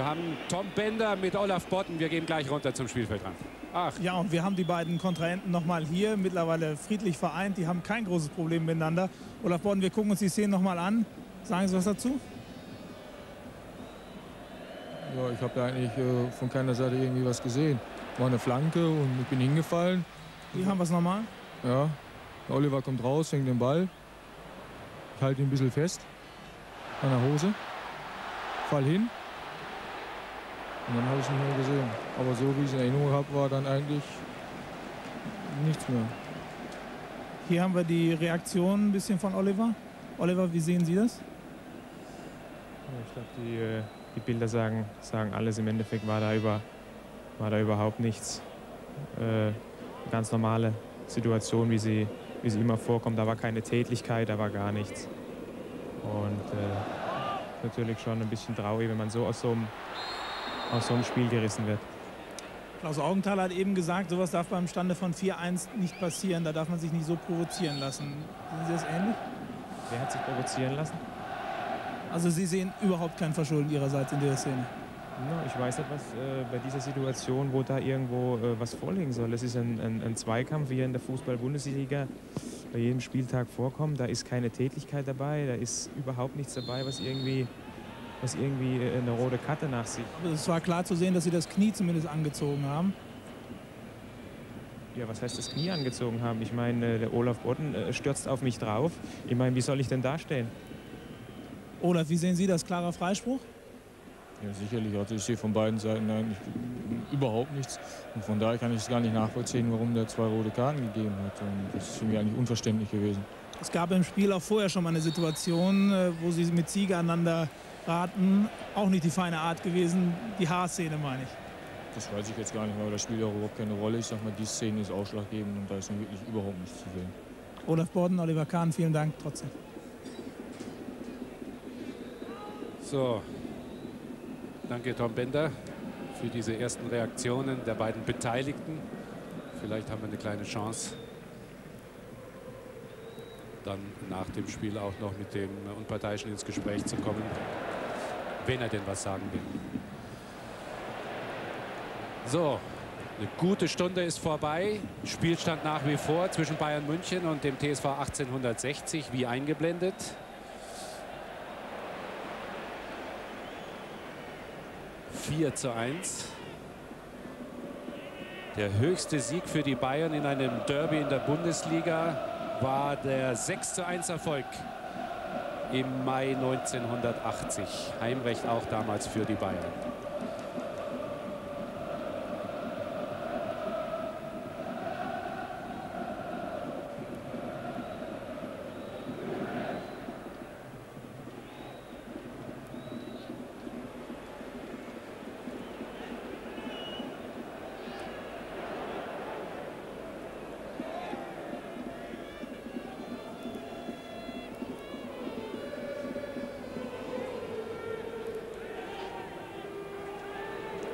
Wir haben Tom Bender mit Olaf Botten. Wir gehen gleich runter zum Spielfeld ran. Ach. Ja, und wir haben die beiden Kontrahenten noch mal hier, mittlerweile friedlich vereint. Die haben kein großes Problem miteinander. Olaf Botten, wir gucken uns die Szene noch mal an. Sagen Sie was dazu? Ja, ich habe ja eigentlich äh, von keiner Seite irgendwie was gesehen. War eine Flanke und ich bin hingefallen. Wie haben wir es nochmal? Ja, der Oliver kommt raus, fängt den Ball. Ich halte ihn ein bisschen fest an der Hose. Fall hin. Und dann habe ich ihn nicht mehr gesehen. Aber so wie ich es in Erinnerung habe, war dann eigentlich nichts mehr. Hier haben wir die Reaktion ein bisschen von Oliver. Oliver, wie sehen Sie das? Ich glaube, die, äh, die, Bilder sagen, sagen alles. Im Endeffekt war da, über, war da überhaupt nichts. Äh, ganz normale Situation, wie sie, wie sie immer vorkommt. Da war keine Tätlichkeit, da war gar nichts. Und äh, natürlich schon ein bisschen traurig, wenn man so aus so einem aus so einem Spiel gerissen wird. Klaus Augenthaler hat eben gesagt, sowas darf beim Stande von 4-1 nicht passieren. Da darf man sich nicht so provozieren lassen. Sehen Sie das ähnlich? Wer hat sich provozieren lassen? Also Sie sehen überhaupt kein Verschulden Ihrerseits in der Szene? No, ich weiß nicht, was äh, bei dieser Situation, wo da irgendwo äh, was vorliegen soll. Es ist ein, ein, ein Zweikampf, wie er in der Fußball-Bundesliga bei jedem Spieltag vorkommt. Da ist keine Tätigkeit dabei, da ist überhaupt nichts dabei, was irgendwie was irgendwie äh, eine rote Karte nach sich. Aber es war klar zu sehen, dass sie das Knie zumindest angezogen haben. Ja, was heißt das Knie angezogen haben? Ich meine, äh, der Olaf Botten äh, stürzt auf mich drauf. Ich meine, wie soll ich denn dastehen? Olaf, wie sehen Sie das? Klarer Freispruch? Ja, sicherlich. Also ich sehe von beiden Seiten eigentlich überhaupt nichts. Und von daher kann ich es gar nicht nachvollziehen, warum der zwei rote Karten gegeben hat. Und das ist für mich eigentlich unverständlich gewesen. Es gab im Spiel auch vorher schon mal eine Situation, wo sie mit Sieger aneinander raten, auch nicht die feine Art gewesen. Die Haarszene meine ich. Das weiß ich jetzt gar nicht mehr, weil das spielt auch überhaupt keine Rolle. Ich sag mal, die Szene ist ausschlaggebend und da ist wirklich überhaupt nichts zu sehen. Olaf Borden, Oliver Kahn, vielen Dank trotzdem. So, danke Tom Bender für diese ersten Reaktionen der beiden Beteiligten. Vielleicht haben wir eine kleine Chance, dann nach dem Spiel auch noch mit dem Unparteiischen ins Gespräch zu kommen wenn er denn was sagen will. So, Eine gute Stunde ist vorbei. Spielstand nach wie vor zwischen Bayern München und dem TSV 1860 wie eingeblendet. Vier zu eins. Der höchste Sieg für die Bayern in einem Derby in der Bundesliga war der 6 zu 1 Erfolg im Mai 1980. Heimrecht auch damals für die Bayern.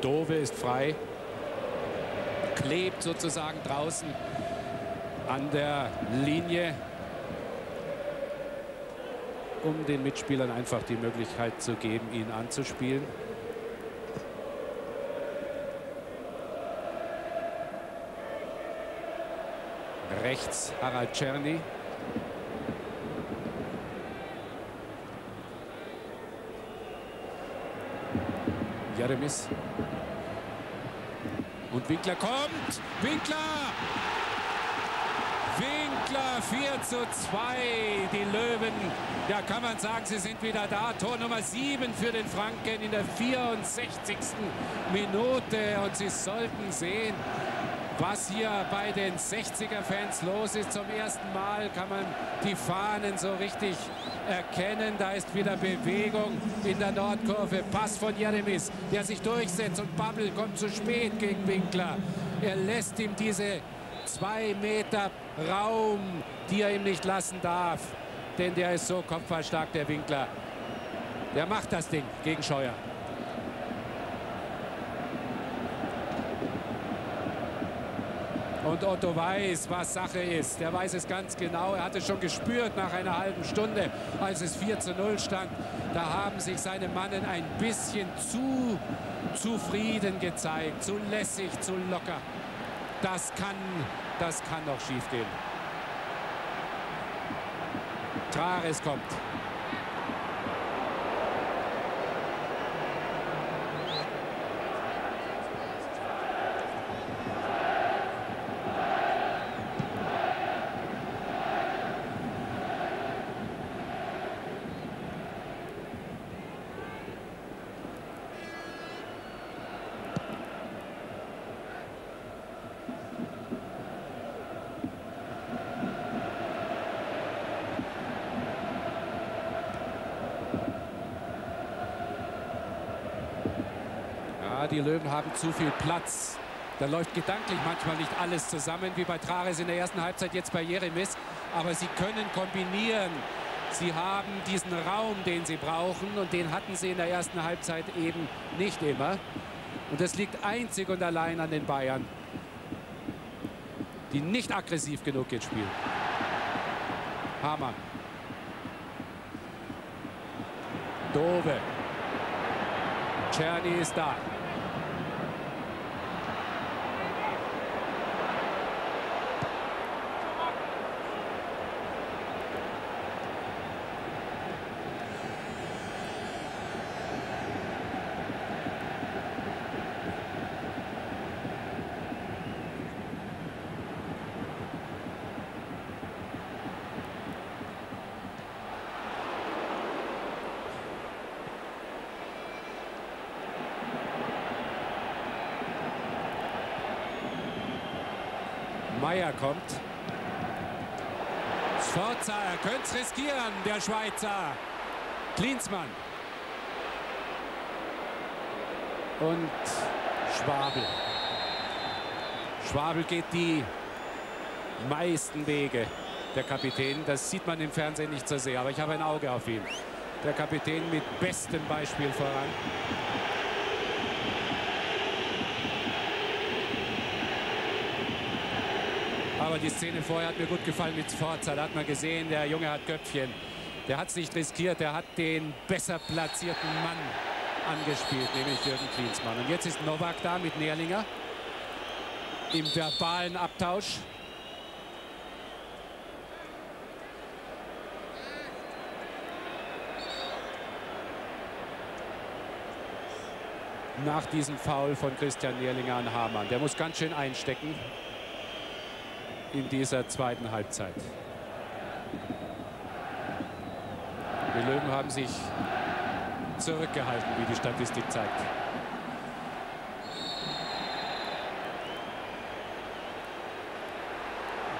Dove ist frei. Klebt sozusagen draußen an der Linie, um den Mitspielern einfach die Möglichkeit zu geben, ihn anzuspielen. Rechts Harald Czerny. Jeremis. Und Winkler kommt. Winkler! Winkler 4 zu 2. Die Löwen, ja kann man sagen, sie sind wieder da. Tor Nummer 7 für den Franken in der 64. Minute. Und Sie sollten sehen, was hier bei den 60er-Fans los ist. Zum ersten Mal kann man die Fahnen so richtig erkennen. Da ist wieder Bewegung in der Nordkurve. Pass von Jeremis, der sich durchsetzt und Babbel kommt zu spät gegen Winkler. Er lässt ihm diese zwei Meter Raum, die er ihm nicht lassen darf. Denn der ist so kopfballstark, der Winkler. Der macht das Ding gegen Scheuer. Und Otto weiß, was Sache ist. Der weiß es ganz genau. Er hat es schon gespürt nach einer halben Stunde, als es 4 zu 0 stand. Da haben sich seine Mannen ein bisschen zu zufrieden gezeigt. Zu lässig, zu locker. Das kann, das kann noch schief gehen. Trares kommt. Die Löwen haben zu viel Platz. Da läuft gedanklich manchmal nicht alles zusammen, wie bei Trares in der ersten Halbzeit, jetzt bei Jeremis. Aber sie können kombinieren. Sie haben diesen Raum, den sie brauchen. Und den hatten sie in der ersten Halbzeit eben nicht immer. Und das liegt einzig und allein an den Bayern, die nicht aggressiv genug jetzt spielen. Hamann. Dove. Czerny ist da. Meier kommt. Sforza, er könnte es riskieren, der Schweizer. Klinsmann. Und Schwabel. Schwabel geht die meisten Wege, der Kapitän. Das sieht man im Fernsehen nicht so sehr, aber ich habe ein Auge auf ihn. Der Kapitän mit bestem Beispiel voran. Aber die Szene vorher hat mir gut gefallen mit Sforza. Da hat man gesehen, der Junge hat Köpfchen. Der hat es nicht riskiert. Der hat den besser platzierten Mann angespielt, nämlich Jürgen Klinsmann. Und jetzt ist Novak da mit Nährlinger. im verbalen Abtausch. Nach diesem Foul von Christian Nierlinger an Hamann. Der muss ganz schön einstecken in dieser zweiten Halbzeit. Die Löwen haben sich zurückgehalten, wie die Statistik zeigt.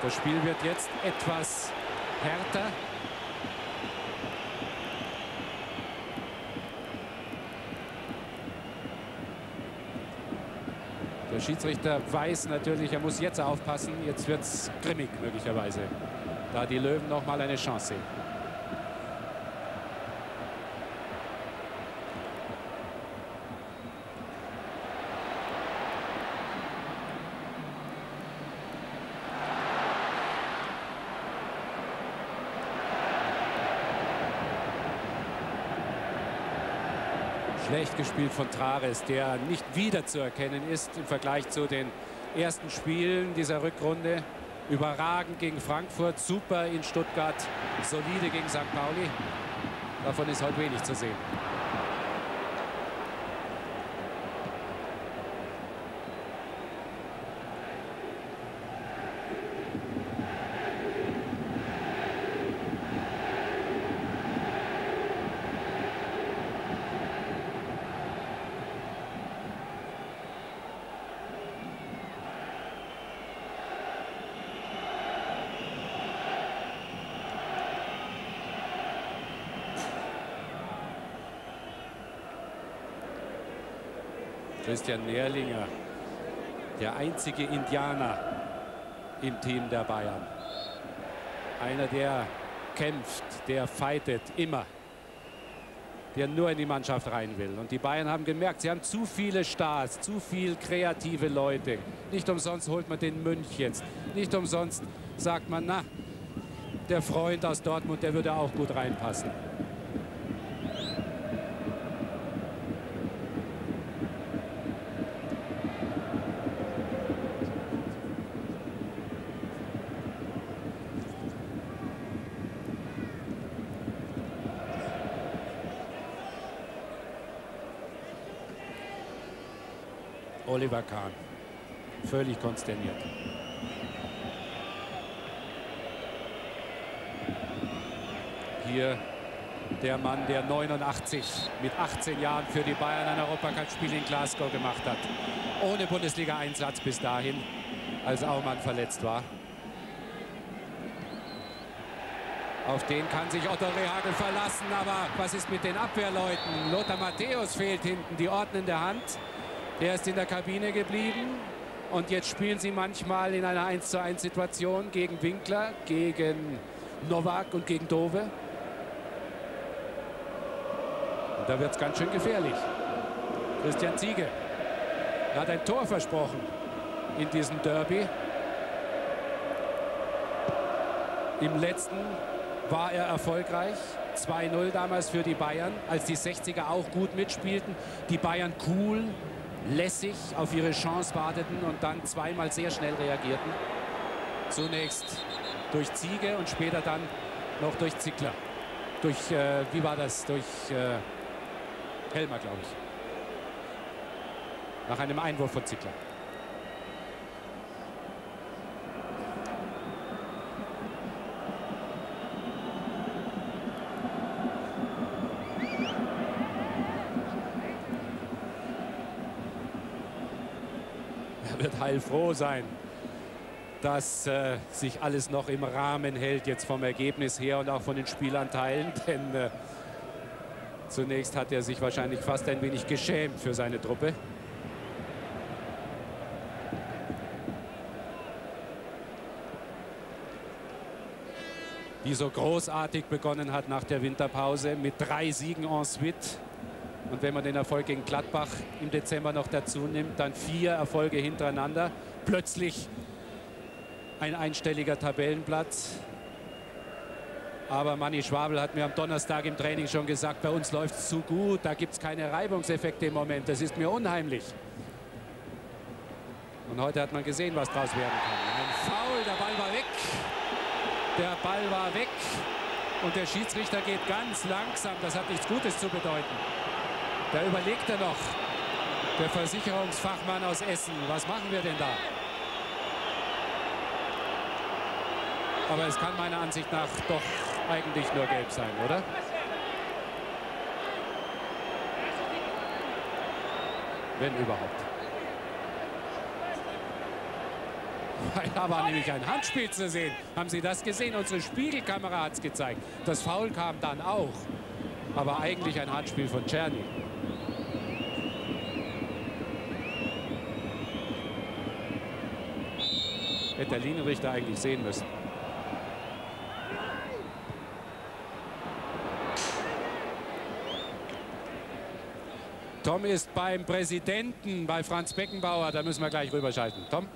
Das Spiel wird jetzt etwas härter. Schiedsrichter weiß natürlich, er muss jetzt aufpassen. Jetzt wird es grimmig möglicherweise, da die Löwen noch mal eine Chance sehen. Gespielt von Trares, der nicht wiederzuerkennen ist im Vergleich zu den ersten Spielen dieser Rückrunde. Überragend gegen Frankfurt, super in Stuttgart, solide gegen St. Pauli. Davon ist heute wenig zu sehen. Christian Nährlinger, der einzige Indianer im Team der Bayern. Einer, der kämpft, der fightet, immer. Der nur in die Mannschaft rein will. Und die Bayern haben gemerkt, sie haben zu viele Stars, zu viel kreative Leute. Nicht umsonst holt man den Münch jetzt. Nicht umsonst sagt man, na, der Freund aus Dortmund, der würde auch gut reinpassen. Oliver Kahn. Völlig konsterniert. Hier der Mann, der 89 mit 18 Jahren für die Bayern ein Europacup-Spiel in Glasgow gemacht hat. Ohne Bundesliga-Einsatz bis dahin, als Aumann verletzt war. Auf den kann sich Otto Rehagel verlassen, aber was ist mit den Abwehrleuten? Lothar Matthäus fehlt hinten, die ordnende Hand. Der ist in der Kabine geblieben. Und jetzt spielen sie manchmal in einer 1 zu 1 Situation gegen Winkler, gegen Novak und gegen Dove. Und da wird es ganz schön gefährlich. Christian Ziege hat ein Tor versprochen in diesem Derby. Im letzten war er erfolgreich. 2-0 damals für die Bayern, als die 60er auch gut mitspielten. Die Bayern cool, lässig auf ihre Chance warteten und dann zweimal sehr schnell reagierten. Zunächst durch Ziege und später dann noch durch Zickler. Durch, äh, wie war das? Durch äh, Helmer, glaube ich. Nach einem Einwurf von Zickler. Wird heilfroh sein, dass äh, sich alles noch im Rahmen hält, jetzt vom Ergebnis her und auch von den Spielanteilen. [laughs] Denn äh, zunächst hat er sich wahrscheinlich fast ein wenig geschämt für seine Truppe. die so großartig begonnen hat nach der Winterpause mit drei Siegen en suite und wenn man den Erfolg gegen Gladbach im Dezember noch dazu nimmt, dann vier Erfolge hintereinander. Plötzlich ein einstelliger Tabellenplatz. Aber Manni Schwabel hat mir am Donnerstag im Training schon gesagt, bei uns läuft es zu gut, da gibt es keine Reibungseffekte im Moment. Das ist mir unheimlich. Und heute hat man gesehen, was draus werden kann. Ein Foul, der Ball war weg. Der Ball war weg. Und der Schiedsrichter geht ganz langsam. Das hat nichts Gutes zu bedeuten. Da überlegt er noch, der Versicherungsfachmann aus Essen. Was machen wir denn da? Aber es kann meiner Ansicht nach doch eigentlich nur gelb sein, oder? Wenn überhaupt. Da war nämlich ein Handspiel zu sehen. Haben Sie das gesehen? Unsere Spiegelkamera hat es gezeigt. Das Foul kam dann auch. Aber eigentlich ein Handspiel von Czerny. Hätte der Linienrichter eigentlich sehen müssen. Tom ist beim Präsidenten, bei Franz Beckenbauer. Da müssen wir gleich rüberschalten. Tom?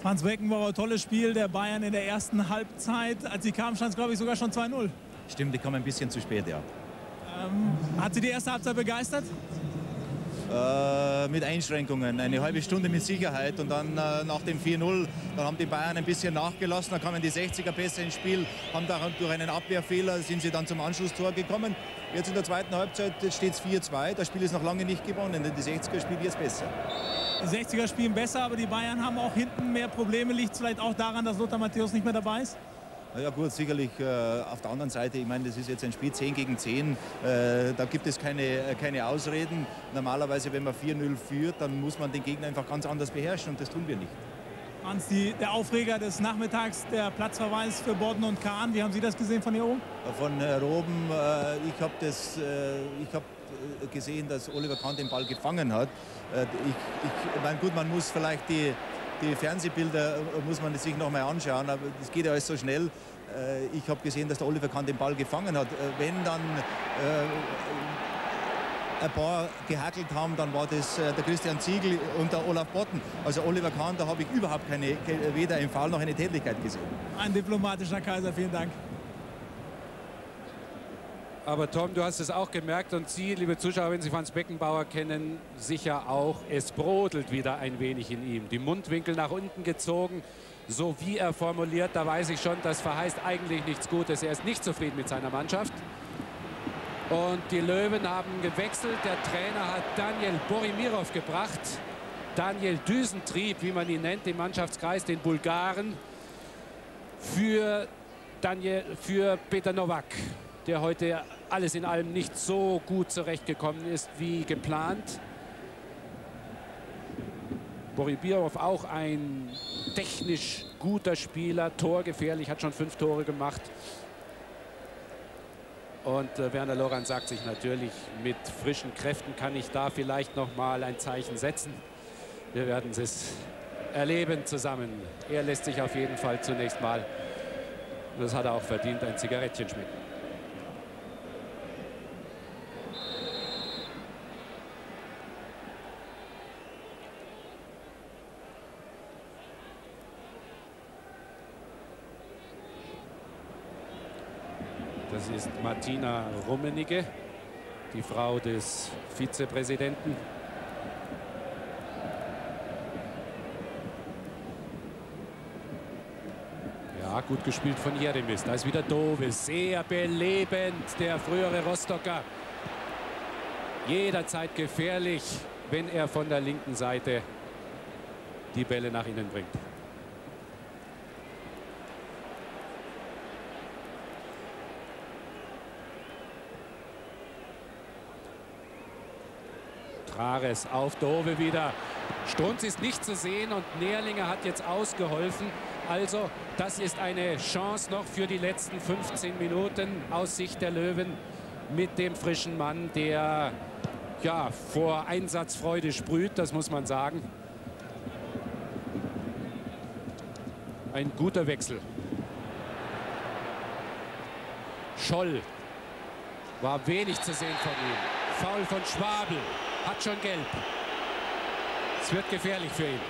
Franz Beckenbauer, tolles Spiel der Bayern in der ersten Halbzeit. Als sie kamen, stand es, glaube ich, sogar schon 2-0. Stimmt, die kam ein bisschen zu spät, ja. Ähm, hat Sie die erste Halbzeit begeistert? Äh, mit Einschränkungen. Eine halbe Stunde mit Sicherheit und dann äh, nach dem 4-0, dann haben die Bayern ein bisschen nachgelassen, dann kamen die 60er besser ins Spiel, haben da durch einen Abwehrfehler sind sie dann zum Anschlusstor gekommen. Jetzt in der zweiten Halbzeit steht es 4-2, das Spiel ist noch lange nicht gewonnen, die 60er spielen jetzt besser. Die 60er spielen besser, aber die Bayern haben auch hinten mehr Probleme. Liegt vielleicht auch daran, dass Lothar Matthäus nicht mehr dabei ist? Ja gut, sicherlich äh, auf der anderen Seite, ich meine, das ist jetzt ein Spiel 10 gegen 10, äh, da gibt es keine, äh, keine Ausreden. Normalerweise, wenn man 4-0 führt, dann muss man den Gegner einfach ganz anders beherrschen und das tun wir nicht. Hans, die, der Aufreger des Nachmittags, der Platzverweis für Borden und Kahn, wie haben Sie das gesehen von hier oben? Von äh, oben, äh, ich habe äh, hab gesehen, dass Oliver Kahn den Ball gefangen hat. Äh, ich, ich meine, gut, man muss vielleicht die die Fernsehbilder muss man sich noch mal anschauen, aber das geht ja alles so schnell. Äh, ich habe gesehen, dass der Oliver Kahn den Ball gefangen hat. Äh, wenn dann äh, ein paar gehackelt haben, dann war das der Christian Ziegel und der Olaf Botten. Also Oliver Kahn, da habe ich überhaupt keine, weder einen Fall noch eine Tätigkeit gesehen. Ein diplomatischer Kaiser, vielen Dank. Aber Tom, du hast es auch gemerkt und Sie, liebe Zuschauer, wenn Sie Franz Beckenbauer kennen, sicher auch, es brodelt wieder ein wenig in ihm. Die Mundwinkel nach unten gezogen, so wie er formuliert, da weiß ich schon, das verheißt eigentlich nichts Gutes. Er ist nicht zufrieden mit seiner Mannschaft. Und die Löwen haben gewechselt. Der Trainer hat Daniel Borimirov gebracht. Daniel Düsentrieb, wie man ihn nennt, im Mannschaftskreis, den Bulgaren, für, Daniel, für Peter Nowak der heute alles in allem nicht so gut zurechtgekommen ist wie geplant. Boribirov auch ein technisch guter Spieler, torgefährlich, hat schon fünf Tore gemacht. Und äh, Werner Loran sagt sich natürlich, mit frischen Kräften kann ich da vielleicht noch mal ein Zeichen setzen. Wir werden es erleben zusammen. Er lässt sich auf jeden Fall zunächst mal, das hat er auch verdient, ein Zigarettchen schmecken. Das ist Martina Rummenigge, die Frau des Vizepräsidenten. Ja, gut gespielt von Jeremis. Da ist wieder Dove. Sehr belebend, der frühere Rostocker. Jederzeit gefährlich, wenn er von der linken Seite die Bälle nach innen bringt. Trares auf Dove wieder. Strunz ist nicht zu sehen und Nährlinger hat jetzt ausgeholfen. Also das ist eine Chance noch für die letzten 15 Minuten aus Sicht der Löwen mit dem frischen Mann, der ja vor Einsatzfreude sprüht, das muss man sagen. Ein guter Wechsel. Scholl war wenig zu sehen von ihm. Foul von Schwabel hat schon gelb. Es wird gefährlich für ihn.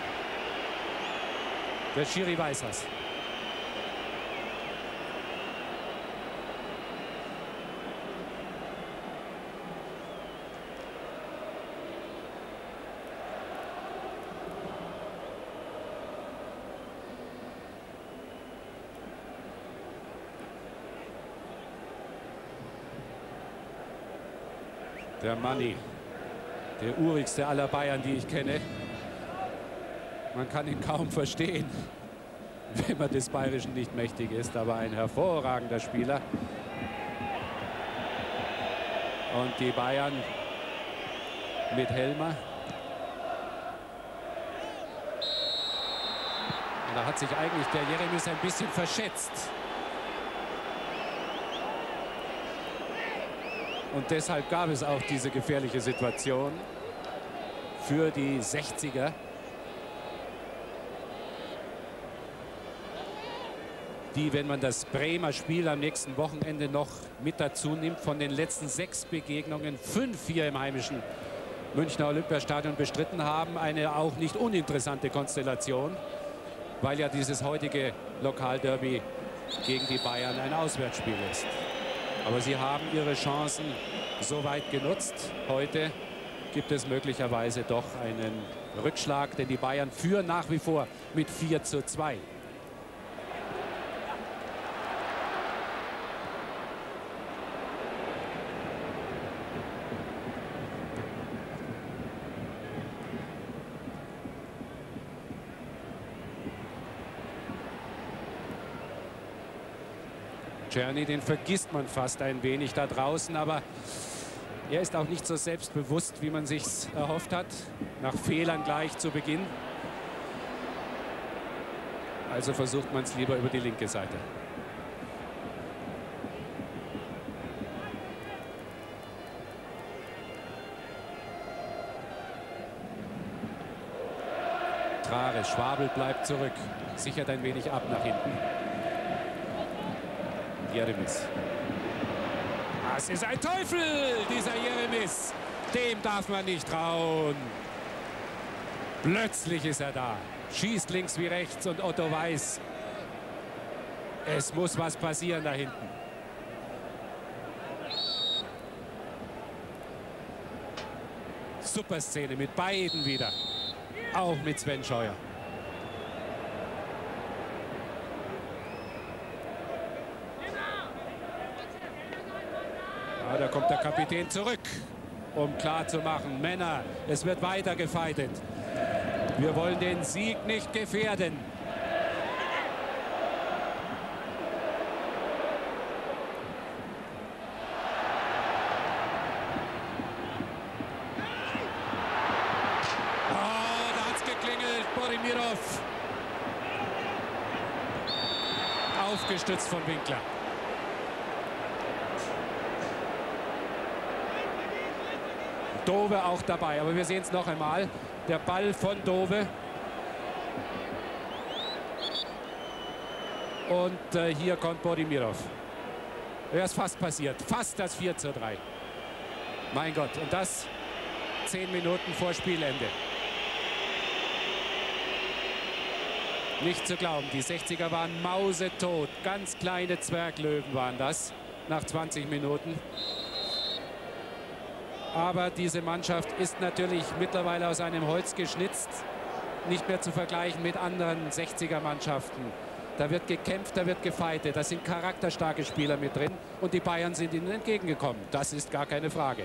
Der Schiri weiß das. Der Manni der urigste aller Bayern, die ich kenne. Man kann ihn kaum verstehen, [laughs] wenn man des Bayerischen nicht mächtig ist, aber ein hervorragender Spieler. Und die Bayern mit Helmer. Und da hat sich eigentlich der Jeremis ein bisschen verschätzt. Und deshalb gab es auch diese gefährliche Situation für die 60er. die, wenn man das Bremer Spiel am nächsten Wochenende noch mit dazu nimmt, von den letzten sechs Begegnungen fünf hier im heimischen Münchner Olympiastadion bestritten haben. Eine auch nicht uninteressante Konstellation, weil ja dieses heutige Lokalderby gegen die Bayern ein Auswärtsspiel ist. Aber sie haben ihre Chancen soweit genutzt. Heute gibt es möglicherweise doch einen Rückschlag, denn die Bayern führen nach wie vor mit 4 zu 2. Czerny, den vergisst man fast ein wenig da draußen, aber er ist auch nicht so selbstbewusst, wie man sich erhofft hat, nach Fehlern gleich zu Beginn. Also versucht man es lieber über die linke Seite. Trares, Schwabel bleibt zurück, sichert ein wenig ab nach hinten. Jeremis. Das ist ein Teufel, dieser Jeremis. Dem darf man nicht trauen. Plötzlich ist er da. Schießt links wie rechts und Otto weiß, es muss was passieren da hinten. Super Szene mit beiden wieder. Auch mit Sven Scheuer. Da kommt der Kapitän zurück, um klarzumachen, Männer, es wird weiter gefeitet. Wir wollen den Sieg nicht gefährden. Borimirov. Aufgestützt von Winkler. Dove auch dabei. Aber wir sehen es noch einmal. Der Ball von Dove. Und äh, hier kommt Bodimirov. Er ist fast passiert. Fast das 4 zu 3. Mein Gott. Und das zehn Minuten vor Spielende. Nicht zu glauben. Die 60er waren mausetot. Ganz kleine Zwerglöwen waren das nach 20 Minuten. Aber diese Mannschaft ist natürlich mittlerweile aus einem Holz geschnitzt. Nicht mehr zu vergleichen mit anderen 60er-Mannschaften. Da wird gekämpft, da wird gefeitet. Da sind charakterstarke Spieler mit drin. Und die Bayern sind ihnen entgegengekommen. Das ist gar keine Frage.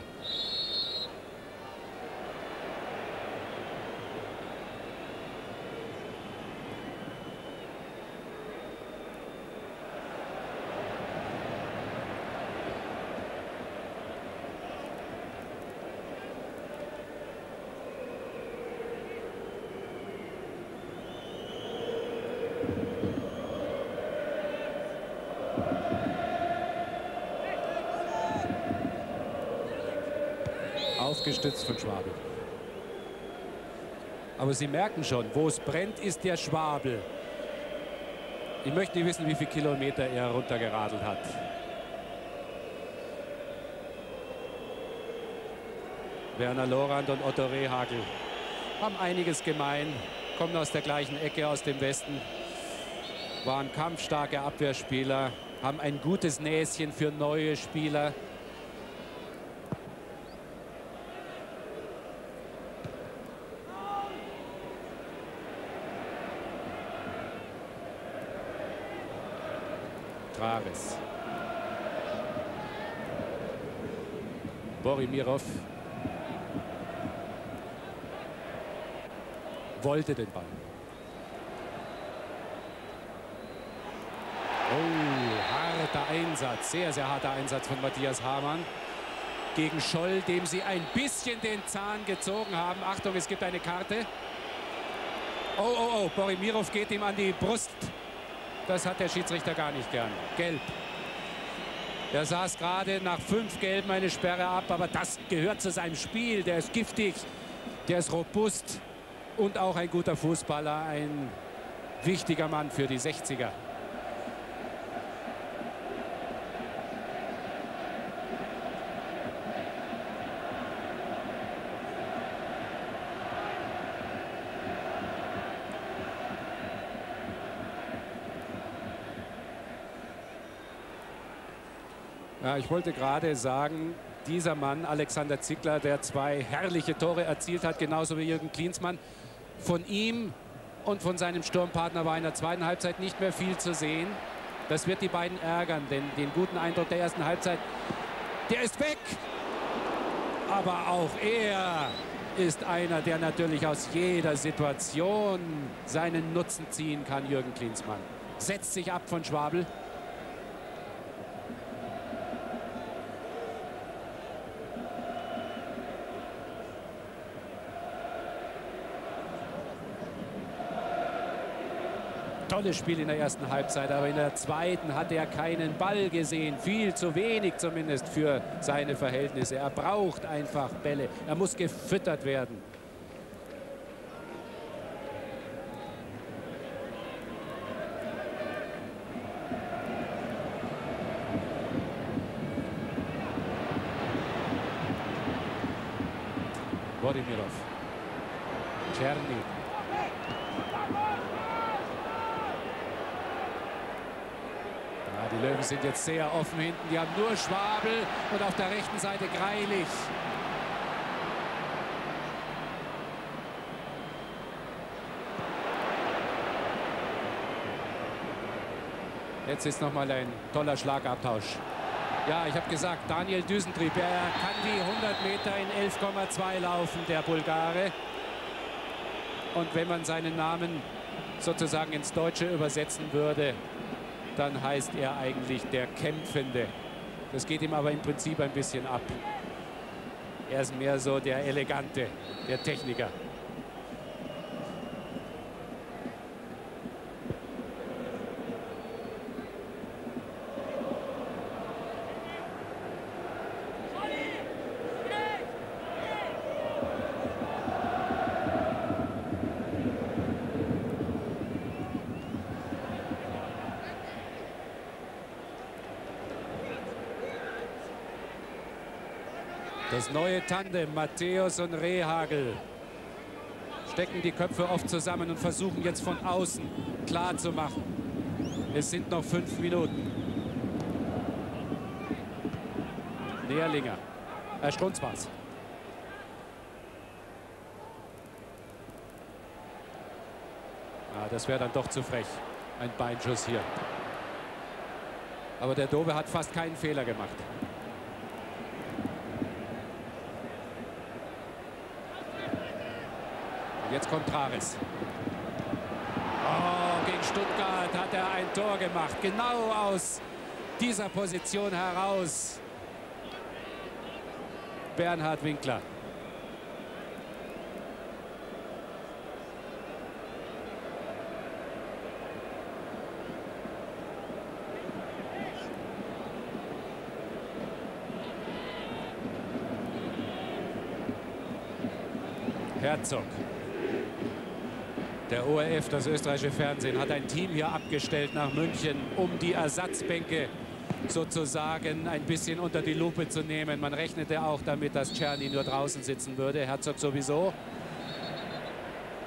Aufgestützt von Schwabel. Aber Sie merken schon, wo es brennt, ist der Schwabel. Ich möchte nicht wissen, wie viele Kilometer er runtergeradelt hat. Werner Lorand und Otto Rehagel haben einiges gemein, kommen aus der gleichen Ecke aus dem Westen, waren kampfstarke Abwehrspieler, haben ein gutes Näschen für neue Spieler. Borimirov wollte den Ball. Oh, harter Einsatz, sehr, sehr harter Einsatz von Matthias Hamann gegen Scholl, dem sie ein bisschen den Zahn gezogen haben. Achtung, es gibt eine Karte. Oh, oh, oh, Borimirov geht ihm an die Brust. Das hat der Schiedsrichter gar nicht gern. Gelb. Er saß gerade nach fünf Gelben eine Sperre ab, aber das gehört zu seinem Spiel. Der ist giftig, der ist robust und auch ein guter Fußballer, ein wichtiger Mann für die 60er. Ich wollte gerade sagen, dieser Mann, Alexander Zickler, der zwei herrliche Tore erzielt hat, genauso wie Jürgen Klinsmann, von ihm und von seinem Sturmpartner war in der zweiten Halbzeit nicht mehr viel zu sehen. Das wird die beiden ärgern, denn den guten Eindruck der ersten Halbzeit, der ist weg. Aber auch er ist einer, der natürlich aus jeder Situation seinen Nutzen ziehen kann, Jürgen Klinsmann. Setzt sich ab von Schwabel. Tolles Spiel in der ersten Halbzeit, aber in der zweiten hat er keinen Ball gesehen. Viel zu wenig zumindest für seine Verhältnisse. Er braucht einfach Bälle. Er muss gefüttert werden. Wodimirov. Czerny. Die Löwen sind jetzt sehr offen hinten. Die haben nur Schwabel und auf der rechten Seite Greilich. Jetzt ist noch mal ein toller Schlagabtausch. Ja, ich habe gesagt, Daniel Düsentrieb, er kann die 100 Meter in 11,2 laufen, der Bulgare. Und wenn man seinen Namen sozusagen ins Deutsche übersetzen würde, dann heißt er eigentlich der Kämpfende. Das geht ihm aber im Prinzip ein bisschen ab. Er ist mehr so der Elegante, der Techniker. Das neue Tandem, Matthäus und Rehagel, stecken die Köpfe oft zusammen und versuchen jetzt von außen klar zu machen. Es sind noch fünf Minuten. Nährlinger. Herr Strunz war's. Ah, das wäre dann doch zu frech. Ein Beinschuss hier. Aber der Dove hat fast keinen Fehler gemacht. Jetzt kommt Travis. Oh, gegen Stuttgart hat er ein Tor gemacht. Genau aus dieser Position heraus. Bernhard Winkler. Herzog. Der ORF, das österreichische Fernsehen, hat ein Team hier abgestellt nach München, um die Ersatzbänke sozusagen ein bisschen unter die Lupe zu nehmen. Man rechnete auch damit, dass Czerny nur draußen sitzen würde. Herzog sowieso.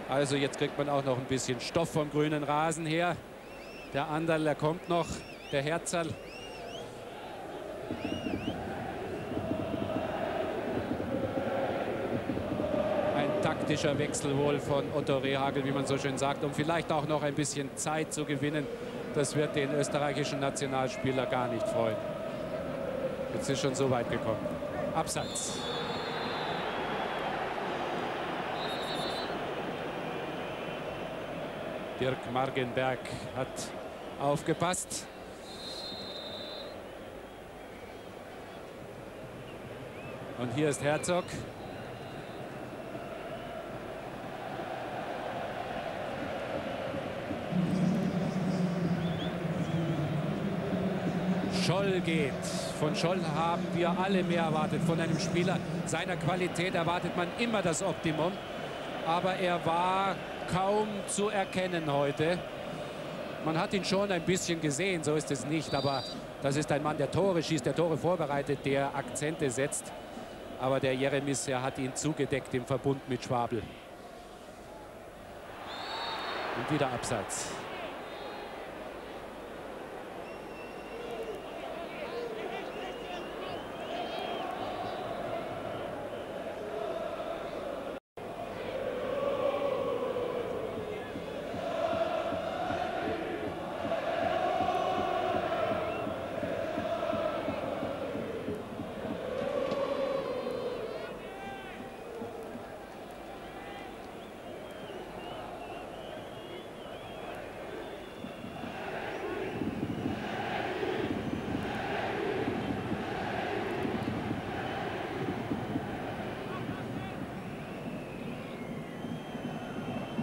Also jetzt kriegt man auch noch ein bisschen Stoff vom grünen Rasen her. Der Anderl, der kommt noch. Der Herzerl taktischer Wechsel wohl von Otto Rehagel, wie man so schön sagt, um vielleicht auch noch ein bisschen Zeit zu gewinnen. Das wird den österreichischen Nationalspieler gar nicht freuen. Jetzt ist schon so weit gekommen. Abseits. Dirk Margenberg hat aufgepasst. Und hier ist Herzog. Scholl geht. Von Scholl haben wir alle mehr erwartet. Von einem Spieler seiner Qualität erwartet man immer das Optimum. Aber er war kaum zu erkennen heute. Man hat ihn schon ein bisschen gesehen, so ist es nicht. Aber das ist ein Mann, der Tore schießt, der Tore vorbereitet, der Akzente setzt. Aber der Jeremis, er hat ihn zugedeckt im Verbund mit Schwabel. Und wieder Abseits.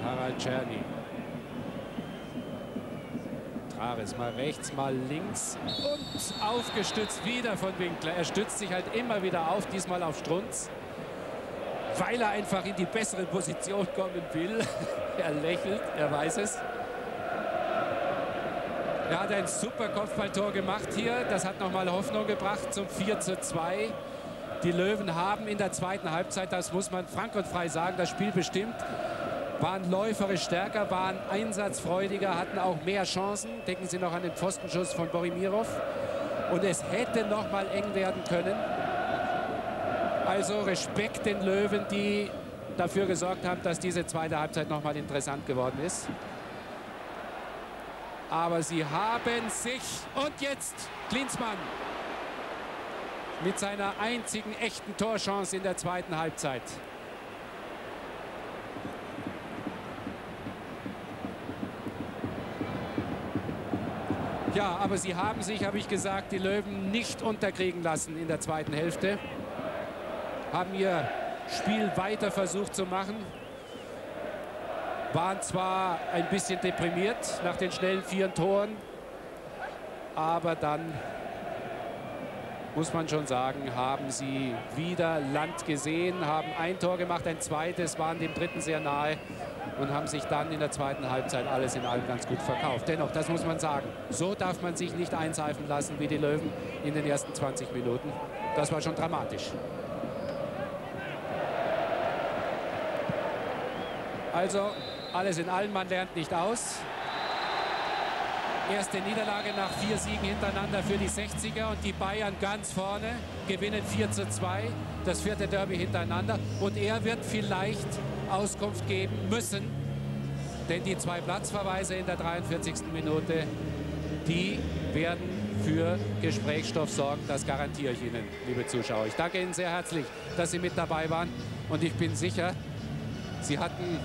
Harald Czerny. Traves mal rechts, mal links und aufgestützt wieder von Winkler. Er stützt sich halt immer wieder auf, diesmal auf Strunz, weil er einfach in die bessere Position kommen will. [laughs] er lächelt, er weiß es. Er hat ein super Kopfballtor gemacht hier. Das hat nochmal Hoffnung gebracht zum 4 zu 2. Die Löwen haben in der zweiten Halbzeit, das muss man frank und frei sagen, das Spiel bestimmt waren läuferisch stärker, waren einsatzfreudiger, hatten auch mehr Chancen. Denken Sie noch an den Pfostenschuss von Borimirov. Und es hätte noch mal eng werden können. Also Respekt den Löwen, die dafür gesorgt haben, dass diese zweite Halbzeit noch mal interessant geworden ist. Aber sie haben sich und jetzt Klinsmann mit seiner einzigen echten Torchance in der zweiten Halbzeit. Ja, aber sie haben sich, habe ich gesagt, die Löwen nicht unterkriegen lassen in der zweiten Hälfte. Haben ihr Spiel weiter versucht zu machen. Waren zwar ein bisschen deprimiert nach den schnellen vier Toren, aber dann muss man schon sagen, haben sie wieder Land gesehen, haben ein Tor gemacht, ein zweites, waren dem dritten sehr nahe und haben sich dann in der zweiten Halbzeit alles in allem ganz gut verkauft. Dennoch, das muss man sagen, so darf man sich nicht einseifen lassen wie die Löwen in den ersten 20 Minuten. Das war schon dramatisch. Also alles in allem, man lernt nicht aus. Erste Niederlage nach vier Siegen hintereinander für die 60er und die Bayern ganz vorne gewinnen 4 zu 2. Das vierte Derby hintereinander und er wird vielleicht Auskunft geben müssen, denn die zwei Platzverweise in der 43. Minute, die werden für Gesprächsstoff sorgen. Das garantiere ich Ihnen, liebe Zuschauer. Ich danke Ihnen sehr herzlich, dass Sie mit dabei waren und ich bin sicher, Sie hatten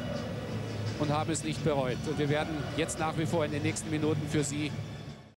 und haben es nicht bereut. Und wir werden jetzt nach wie vor in den nächsten Minuten für Sie